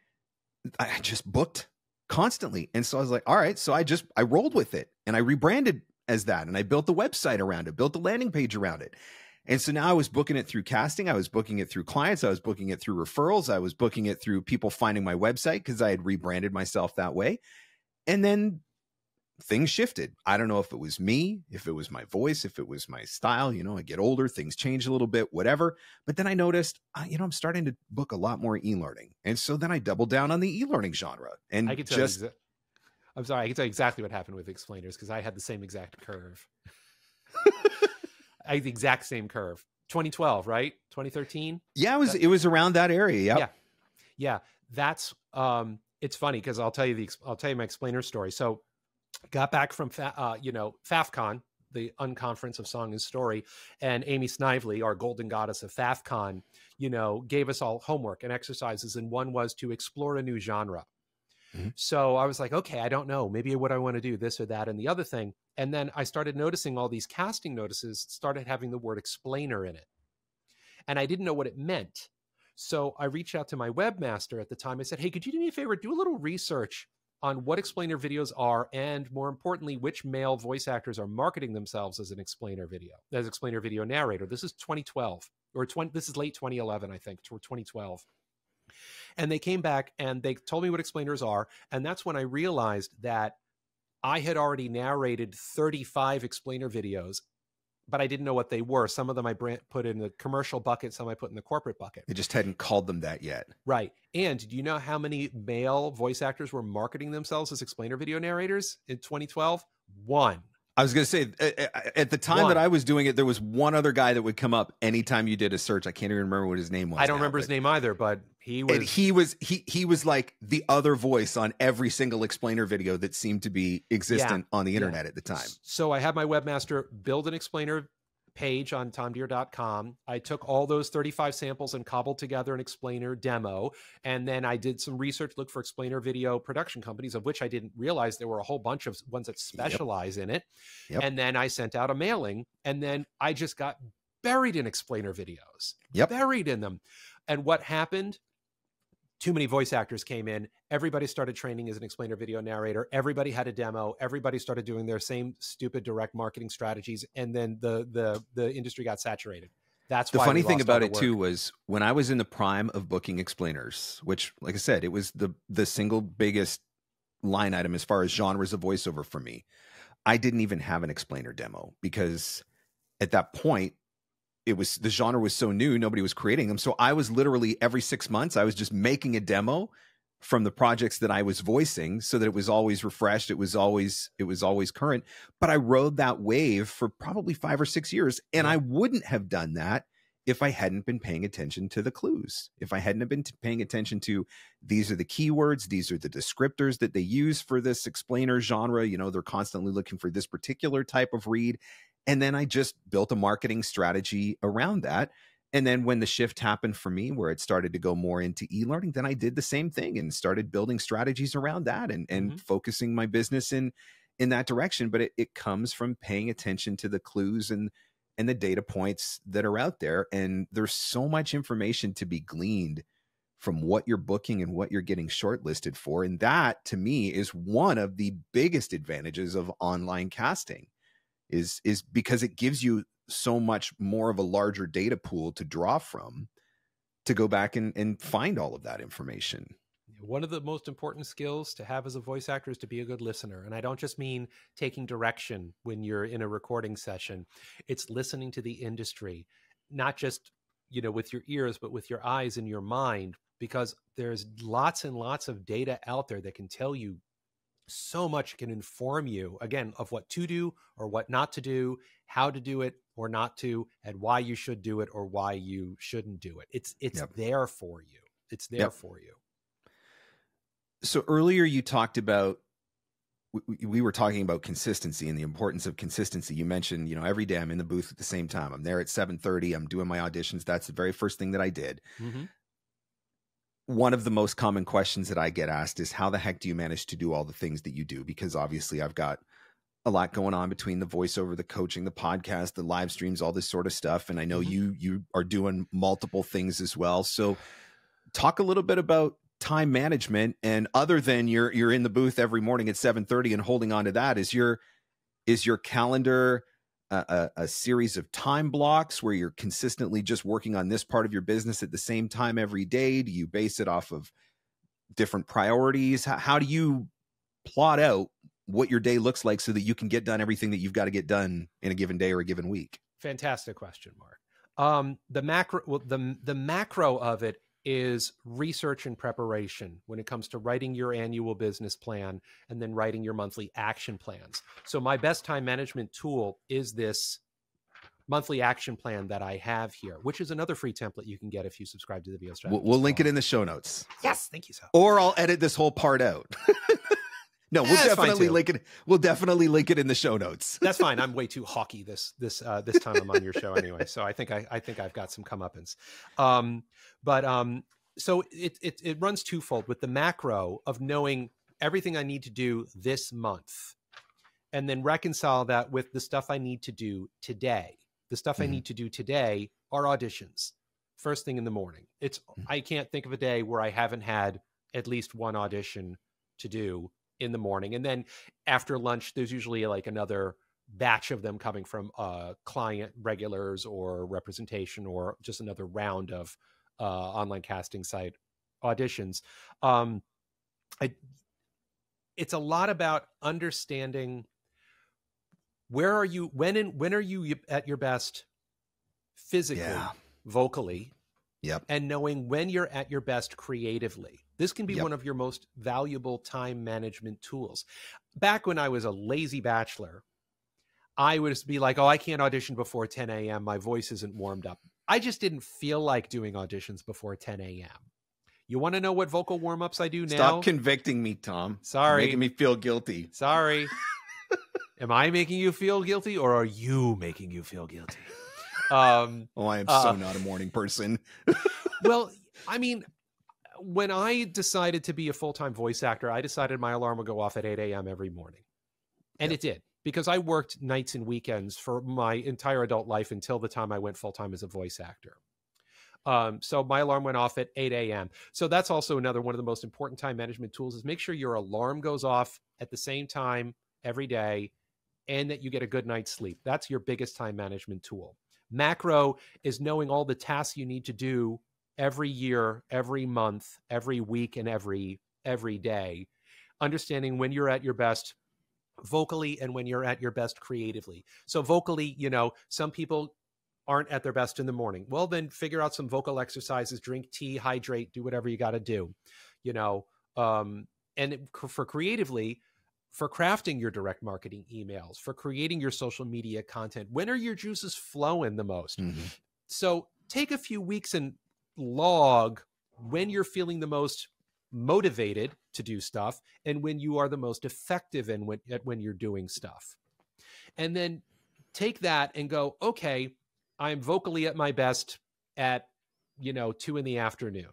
I just booked constantly. And so I was like, all right, so I just I rolled with it and I rebranded as that and I built the website around it, built the landing page around it. And so now I was booking it through casting. I was booking it through clients. I was booking it through referrals. I was booking it through people finding my website because I had rebranded myself that way. And then things shifted. I don't know if it was me, if it was my voice, if it was my style. You know, I get older, things change a little bit, whatever. But then I noticed, uh, you know, I'm starting to book a lot more e learning. And so then I doubled down on the e learning genre. And I can tell just. Exa- I'm sorry, I can tell you exactly what happened with explainers because I had the same exact curve. <laughs> I, had the exact same curve. 2012, right? 2013. Yeah, it was it was around that area. Yep. Yeah, yeah. That's um. It's funny because I'll tell you the I'll tell you my explainer story. So, got back from uh, you know FaffCon, the unconference of song and story, and Amy Snively, our golden goddess of FaffCon, you know, gave us all homework and exercises, and one was to explore a new genre. Mm-hmm. So I was like, okay, I don't know. Maybe what I want to do, this or that, and the other thing. And then I started noticing all these casting notices started having the word explainer in it. And I didn't know what it meant. So I reached out to my webmaster at the time. I said, hey, could you do me a favor? Do a little research on what explainer videos are, and more importantly, which male voice actors are marketing themselves as an explainer video, as explainer video narrator. This is 2012 or 20, this is late 2011, I think, or 2012. And they came back and they told me what explainers are. And that's when I realized that I had already narrated 35 explainer videos but I didn't know what they were. Some of them I put in the commercial bucket, some I put in the corporate bucket. They just hadn't called them that yet. Right. And do you know how many male voice actors were marketing themselves as explainer video narrators in 2012? One. I was going to say at the time one. that I was doing it, there was one other guy that would come up anytime you did a search. I can't even remember what his name was. I don't now, remember his name either, but he was he was he he was like the other voice on every single explainer video that seemed to be existent yeah, on the internet yeah. at the time. So I had my webmaster build an explainer page on tomdheere.com. I took all those 35 samples and cobbled together an explainer demo. And then I did some research, look for explainer video production companies, of which I didn't realize there were a whole bunch of ones that specialize yep. in it. Yep. And then I sent out a mailing and then I just got buried in explainer videos. Yep. Buried in them. And what happened? Too many voice actors came in. Everybody started training as an explainer video narrator. Everybody had a demo. Everybody started doing their same stupid direct marketing strategies, and then the the the industry got saturated. That's the funny thing about it work. too was when I was in the prime of booking explainers, which, like I said, it was the the single biggest line item as far as genres of voiceover for me. I didn't even have an explainer demo because at that point it was the genre was so new nobody was creating them. So i was literally every six months i was just making a demo from the projects that i was voicing so that it was always refreshed it was always it was always current. But i rode that wave for probably five or six years and i wouldn't have done that if i hadn't been paying attention to the clues. If i hadn't been paying attention to these are the keywords these are the descriptors that they use for this explainer genre you know they're constantly looking for this particular type of read and then I just built a marketing strategy around that. And then when the shift happened for me, where it started to go more into e learning, then I did the same thing and started building strategies around that and, and mm-hmm. focusing my business in in that direction. But it, it comes from paying attention to the clues and and the data points that are out there. And there's so much information to be gleaned from what you're booking and what you're getting shortlisted for. And that to me is one of the biggest advantages of online casting is is because it gives you so much more of a larger data pool to draw from to go back and, and find all of that information. One of the most important skills to have as a voice actor is to be a good listener and i don't just mean taking direction when you're in a recording session. It's listening to the industry not just you know with your ears but with your eyes and your mind because there's lots and lots of data out there that can tell you so much can inform you again of what to do or what not to do how to do it or not to and why you should do it or why you shouldn't do it. It's it's yep. there for you. It's there yep. for you. So earlier you talked about we, we were talking about consistency and the importance of consistency. You mentioned you know every day i'm in the booth at the same time. I'm there at 7.30 i'm doing my auditions. That's the very first thing that i did. Mm-hmm one of the most common questions that I get asked is how the heck do you manage to do all the things that you do? Because obviously I've got a lot going on between the voiceover, the coaching, the podcast, the live streams, all this sort of stuff. And I know mm-hmm. you you are doing multiple things as well. So talk a little bit about time management and other than you're you're in the booth every morning at 7:30 and holding on to that is your is your calendar a, a, series of time blocks where you're consistently just working on this part of your business at the same time every day? Do you base it off of different priorities? How, how do you plot out what your day looks like so that you can get done everything that you've got to get done in a given day or a given week? Fantastic question, Mark. Um, the macro, well, the the macro of it is research and preparation when it comes to writing your annual business plan and then writing your monthly action plans. So, my best time management tool is this monthly action plan that I have here, which is another free template you can get if you subscribe to the VO Strategy. We'll, we'll link it in the show notes. Yes, thank you, so. Or I'll edit this whole part out. <laughs> No, we'll yeah, definitely link it. We'll definitely link it in the show notes. that's fine. I'm way too hawky this this uh, this time I'm on your show anyway. So I think I, I think I've got some comeuppance. Um, but um, so it, it it runs twofold with the macro of knowing everything I need to do this month, and then reconcile that with the stuff I need to do today. The stuff mm-hmm. I need to do today are auditions. First thing in the morning. It's mm-hmm. I can't think of a day where I haven't had at least one audition to do in the morning and then after lunch there's usually like another batch of them coming from uh, client regulars or representation or just another round of uh, online casting site auditions um, I, it's a lot about understanding where are you when and when are you at your best physically Yeah. vocally Yep. and knowing when you're at your best creatively this can be Yep. one of your most valuable time management tools back when i was a lazy bachelor i would just be like oh i can't audition before 10 a.m my voice isn't warmed up i just didn't feel like doing auditions before 10 a.m you want to know what vocal warm-ups i do now Stop convicting me, Tom. Sorry. Making me feel guilty. Sorry. <laughs> Am I making you feel guilty or are you making you feel guilty? Um, Oh, I am Uh, so not a morning person. <laughs> well, I mean, when I decided to be a full time voice actor, I decided my alarm would go off at 8 a.m. every morning. And it did because I worked nights and weekends for my entire adult life until the time I went full time as a voice actor. Um, so my alarm went off at 8 a.m. So that's also another one of the most important time management tools is make sure your alarm goes off at the same time every day and that you get a good night's sleep. That's your biggest time management tool. Macro is knowing all the tasks you need to do every year, every month, every week, and every every day. Understanding when you're at your best vocally and when you're at your best creatively. So vocally, you know, some people aren't at their best in the morning. Well, then figure out some vocal exercises, drink tea, hydrate, do whatever you got to do. You know, um and it- for creatively, for crafting your direct marketing emails, for creating your social media content, when are your juices flowing the most? Mhm. So take a few weeks and log when you're feeling the most motivated to do stuff and when you are the most effective in when, when you're doing stuff. And then take that and go, okay, I'm vocally at my best at, you know, two in the afternoon.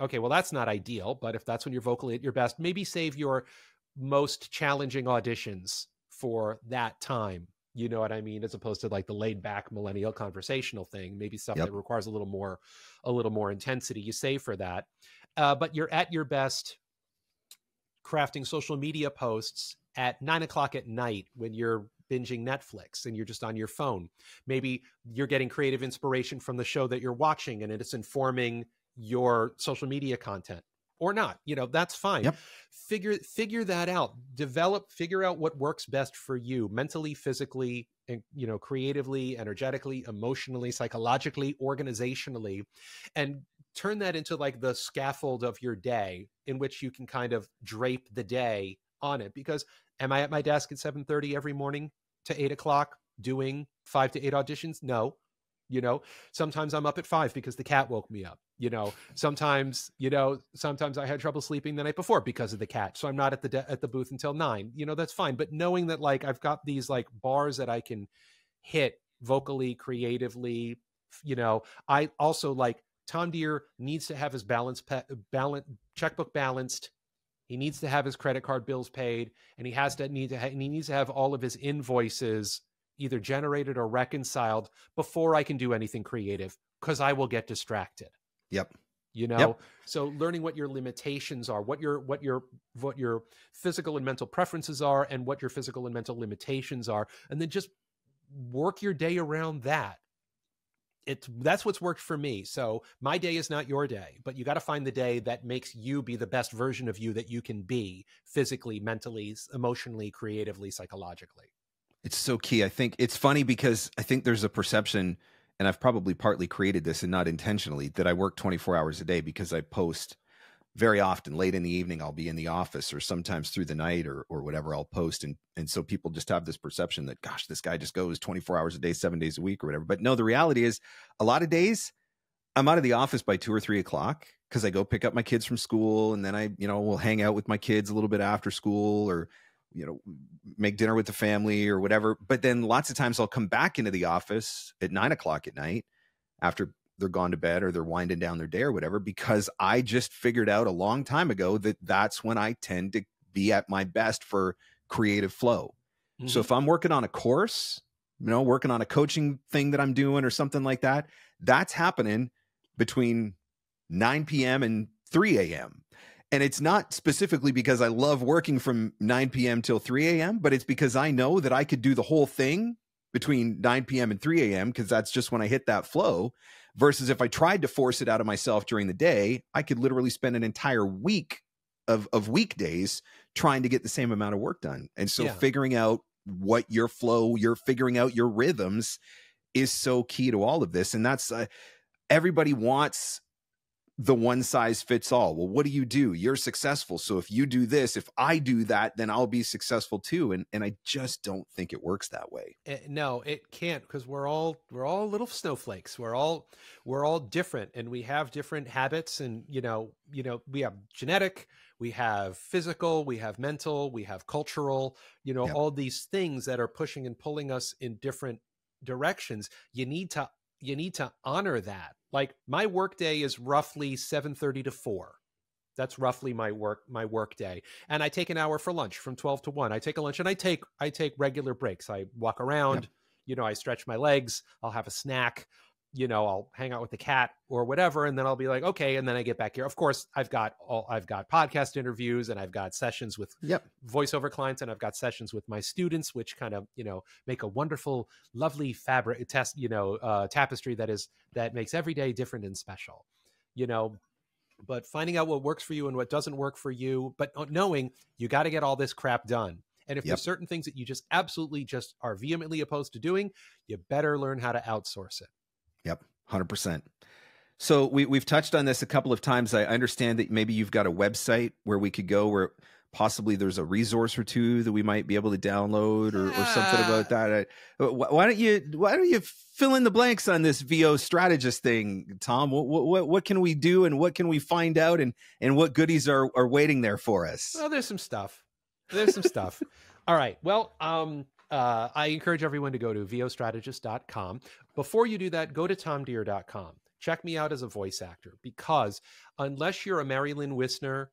Okay, well, that's not ideal, but if that's when you're vocally at your best, maybe save your most challenging auditions for that time. You know what I mean? As opposed to like the laid back millennial conversational thing, maybe stuff Yep. that requires a little more, a little more intensity. You save for that, uh, but you're at your best crafting social media posts at nine o'clock at night when you're binging Netflix and you're just on your phone. Maybe you're getting creative inspiration from the show that you're watching and it's informing your social media content or not. You know, that's fine. Yep. Figure figure that out. Develop figure out what works best for you mentally, physically, and you know, creatively, energetically, emotionally, psychologically, organizationally and turn that into like the scaffold of your day in which you can kind of drape the day on it because am i at my desk at 7.30 every morning to 8 o'clock doing five to eight auditions no you know sometimes i'm up at five because the cat woke me up you know sometimes you know sometimes i had trouble sleeping the night before because of the cat so i'm not at the de- at the booth until nine you know that's fine but knowing that like i've got these like bars that i can hit vocally creatively you know i also like tom dheere needs to have his balance pa- balance checkbook balanced he needs to have his credit card bills paid and he has to need to ha- and he needs to have all of his invoices either generated or reconciled before i can do anything creative because i will get distracted. Yep. you know? So learning what your limitations are what your what your what your physical and mental preferences are and what your physical and mental limitations are and then just work your day around that. It's that's what's worked for me. So my day is not your day but you got to find the day that makes you be the best version of you that you can be physically mentally emotionally creatively psychologically It's so key. I think it's funny because I think there's a perception, and I've probably partly created this and not intentionally, that I work 24 hours a day because I post very often late in the evening. I'll be in the office or sometimes through the night or or whatever. I'll post, and and so people just have this perception that gosh, this guy just goes 24 hours a day, seven days a week or whatever. But no, the reality is, a lot of days I'm out of the office by two or three o'clock because I go pick up my kids from school, and then I you know will hang out with my kids a little bit after school or you know make dinner with the family or whatever but then lots of times i'll come back into the office at nine o'clock at night after they're gone to bed or they're winding down their day or whatever because i just figured out a long time ago that that's when i tend to be at my best for creative flow. So mm-hmm. if i'm working on a course you know working on a coaching thing that i'm doing or something like that that's happening between 9 p.m and 3 a.m and it's not specifically because I love working from 9 p.m. till 3 a.m., but it's because I know that I could do the whole thing between 9 p.m. and 3 a.m. because that's just when I hit that flow. Versus if I tried to force it out of myself during the day, I could literally spend an entire week of, of weekdays trying to get the same amount of work done. And so Yeah. figuring out what your flow, you're figuring out your rhythms is so key to all of this. And that's uh, everybody wants the one size fits all. Well, what do you do? You're successful. So if you do this, if I do that, then I'll be successful too. And and I just don't think it works that way. Uh, no, it can't because we're all we're all little snowflakes. We're all we're all different and we have different habits and you know, you know, we have genetic, we have physical, we have mental, we have cultural, you know, yep. all these things that are pushing and pulling us in different directions. You need to you need to honor that. Like my work day is roughly 7:30 to 4. That's roughly my work my work day. And I take an hour for lunch from 12 to 1. I take a lunch and I take I take regular breaks. I walk around, yep. you know, I stretch my legs, I'll have a snack, you know i'll hang out with the cat or whatever and then i'll be like okay and then i get back here of course i've got all i've got podcast interviews and i've got sessions with yep. voiceover clients and i've got sessions with my students which kind of you know make a wonderful lovely fabric test you know uh, tapestry that is that makes every day different and special you know but finding out what works for you and what doesn't work for you but knowing you got to get all this crap done and if yep. there's certain things that you just absolutely just are vehemently opposed to doing you better learn how to outsource it Yep, hundred percent. So we we've touched on this a couple of times. I understand that maybe you've got a website where we could go where possibly there's a resource or two that we might be able to download or, or something about that. Why don't you why don't you fill in the blanks on this VO strategist thing, Tom? What what what can we do and what can we find out and and what goodies are are waiting there for us? Well, there's some stuff. There's some stuff. <laughs> All right. Well, um, uh, I encourage everyone to go to vostrategist.com. Before you do that, go to tomdheere.com. Check me out as a voice actor because unless you're a MaryLynn Wissner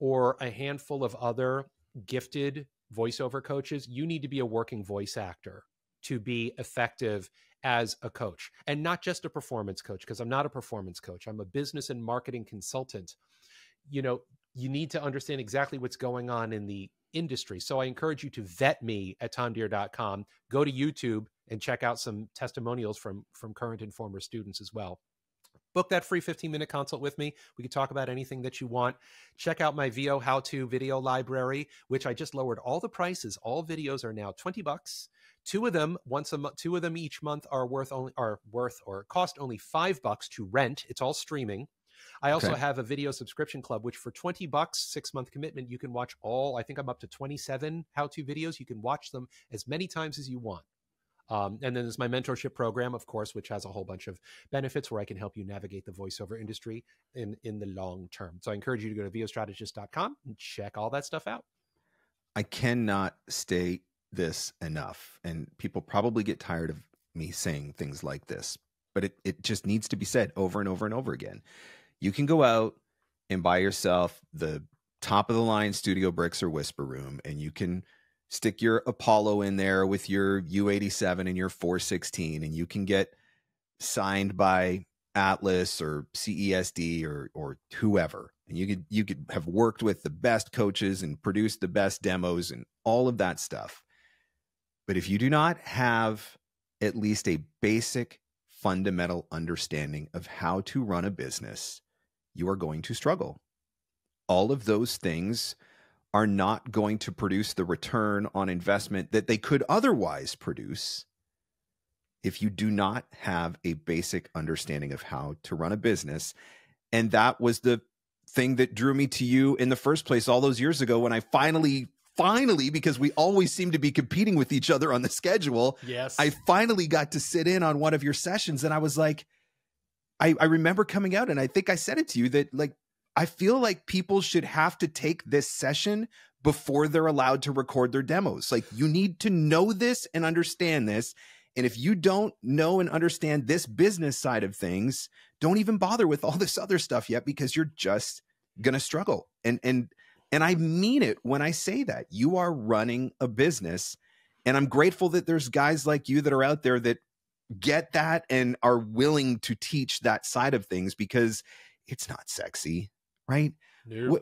or a handful of other gifted voiceover coaches, you need to be a working voice actor to be effective as a coach and not just a performance coach because I'm not a performance coach. I'm a business and marketing consultant. You know, you need to understand exactly what's going on in the industry. So I encourage you to vet me at tomdheere.com. Go to YouTube and check out some testimonials from from current and former students as well. Book that free 15 minute consult with me. We can talk about anything that you want. Check out my VO how to video library, which I just lowered all the prices. All videos are now 20 bucks. Two of them, once a month, two of them each month are worth only are worth or cost only five bucks to rent. It's all streaming. I also okay. have a video subscription club, which for 20 bucks, six month commitment, you can watch all, I think I'm up to 27 how to videos. You can watch them as many times as you want. Um, and then there's my mentorship program, of course, which has a whole bunch of benefits where I can help you navigate the voiceover industry in, in the long term. So I encourage you to go to vostrategist.com and check all that stuff out. I cannot state this enough. And people probably get tired of me saying things like this, but it, it just needs to be said over and over and over again you can go out and buy yourself the top of the line StudioBricks or WhisperRoom and you can stick your apollo in there with your u87 and your 416 and you can get signed by atlas or cesd or or whoever. And you could you could have worked with the best coaches and produced the best demos and all of that stuff. But if you do not have at least a basic fundamental understanding of how to run a business you are going to struggle. All of those things are not going to produce the return on investment that they could otherwise produce if you do not have a basic understanding of how to run a business. And that was the thing that drew me to you in the first place all those years ago when I finally finally because we always seem to be competing with each other on the schedule. Yes. I finally got to sit in on one of your sessions and I was like I, I remember coming out and I think I said it to you that like I feel like people should have to take this session before they're allowed to record their demos. Like you need to know this and understand this. And if you don't know and understand this business side of things, don't even bother with all this other stuff yet because you're just going to struggle. And and and I mean it when I say that. You are running a business and I'm grateful that there's guys like you that are out there that get that and are willing to teach that side of things because it's not sexy, right? No.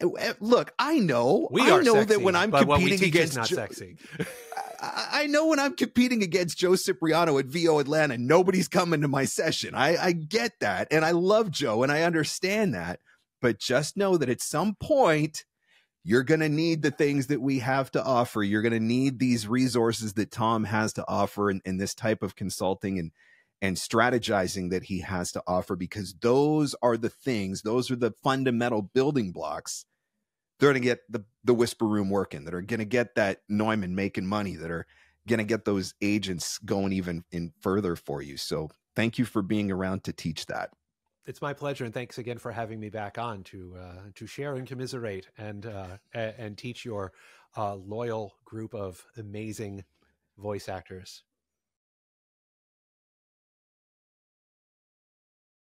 Eh, look, I know, we I know sexy, that when I'm competing against, not jo- sexy. <laughs> I know when I'm competing against Joe Cipriano at VO Atlanta, nobody's coming to my session. I, I get that, and I love Joe, and I understand that. But just know that at some point, you're going to need the things that we have to offer. You're going to need these resources that Tom has to offer and, and this type of consulting and and strategizing that he has to offer because those are the things, those are the fundamental building blocks they're going to get the the WhisperRoom working that are going to get that Neumann making money that are going to get those agents going even in further for you. So thank you for being around to teach that. It's my pleasure, and thanks again for having me back on to uh, to share and commiserate and uh, and teach your uh, loyal group of amazing voice actors.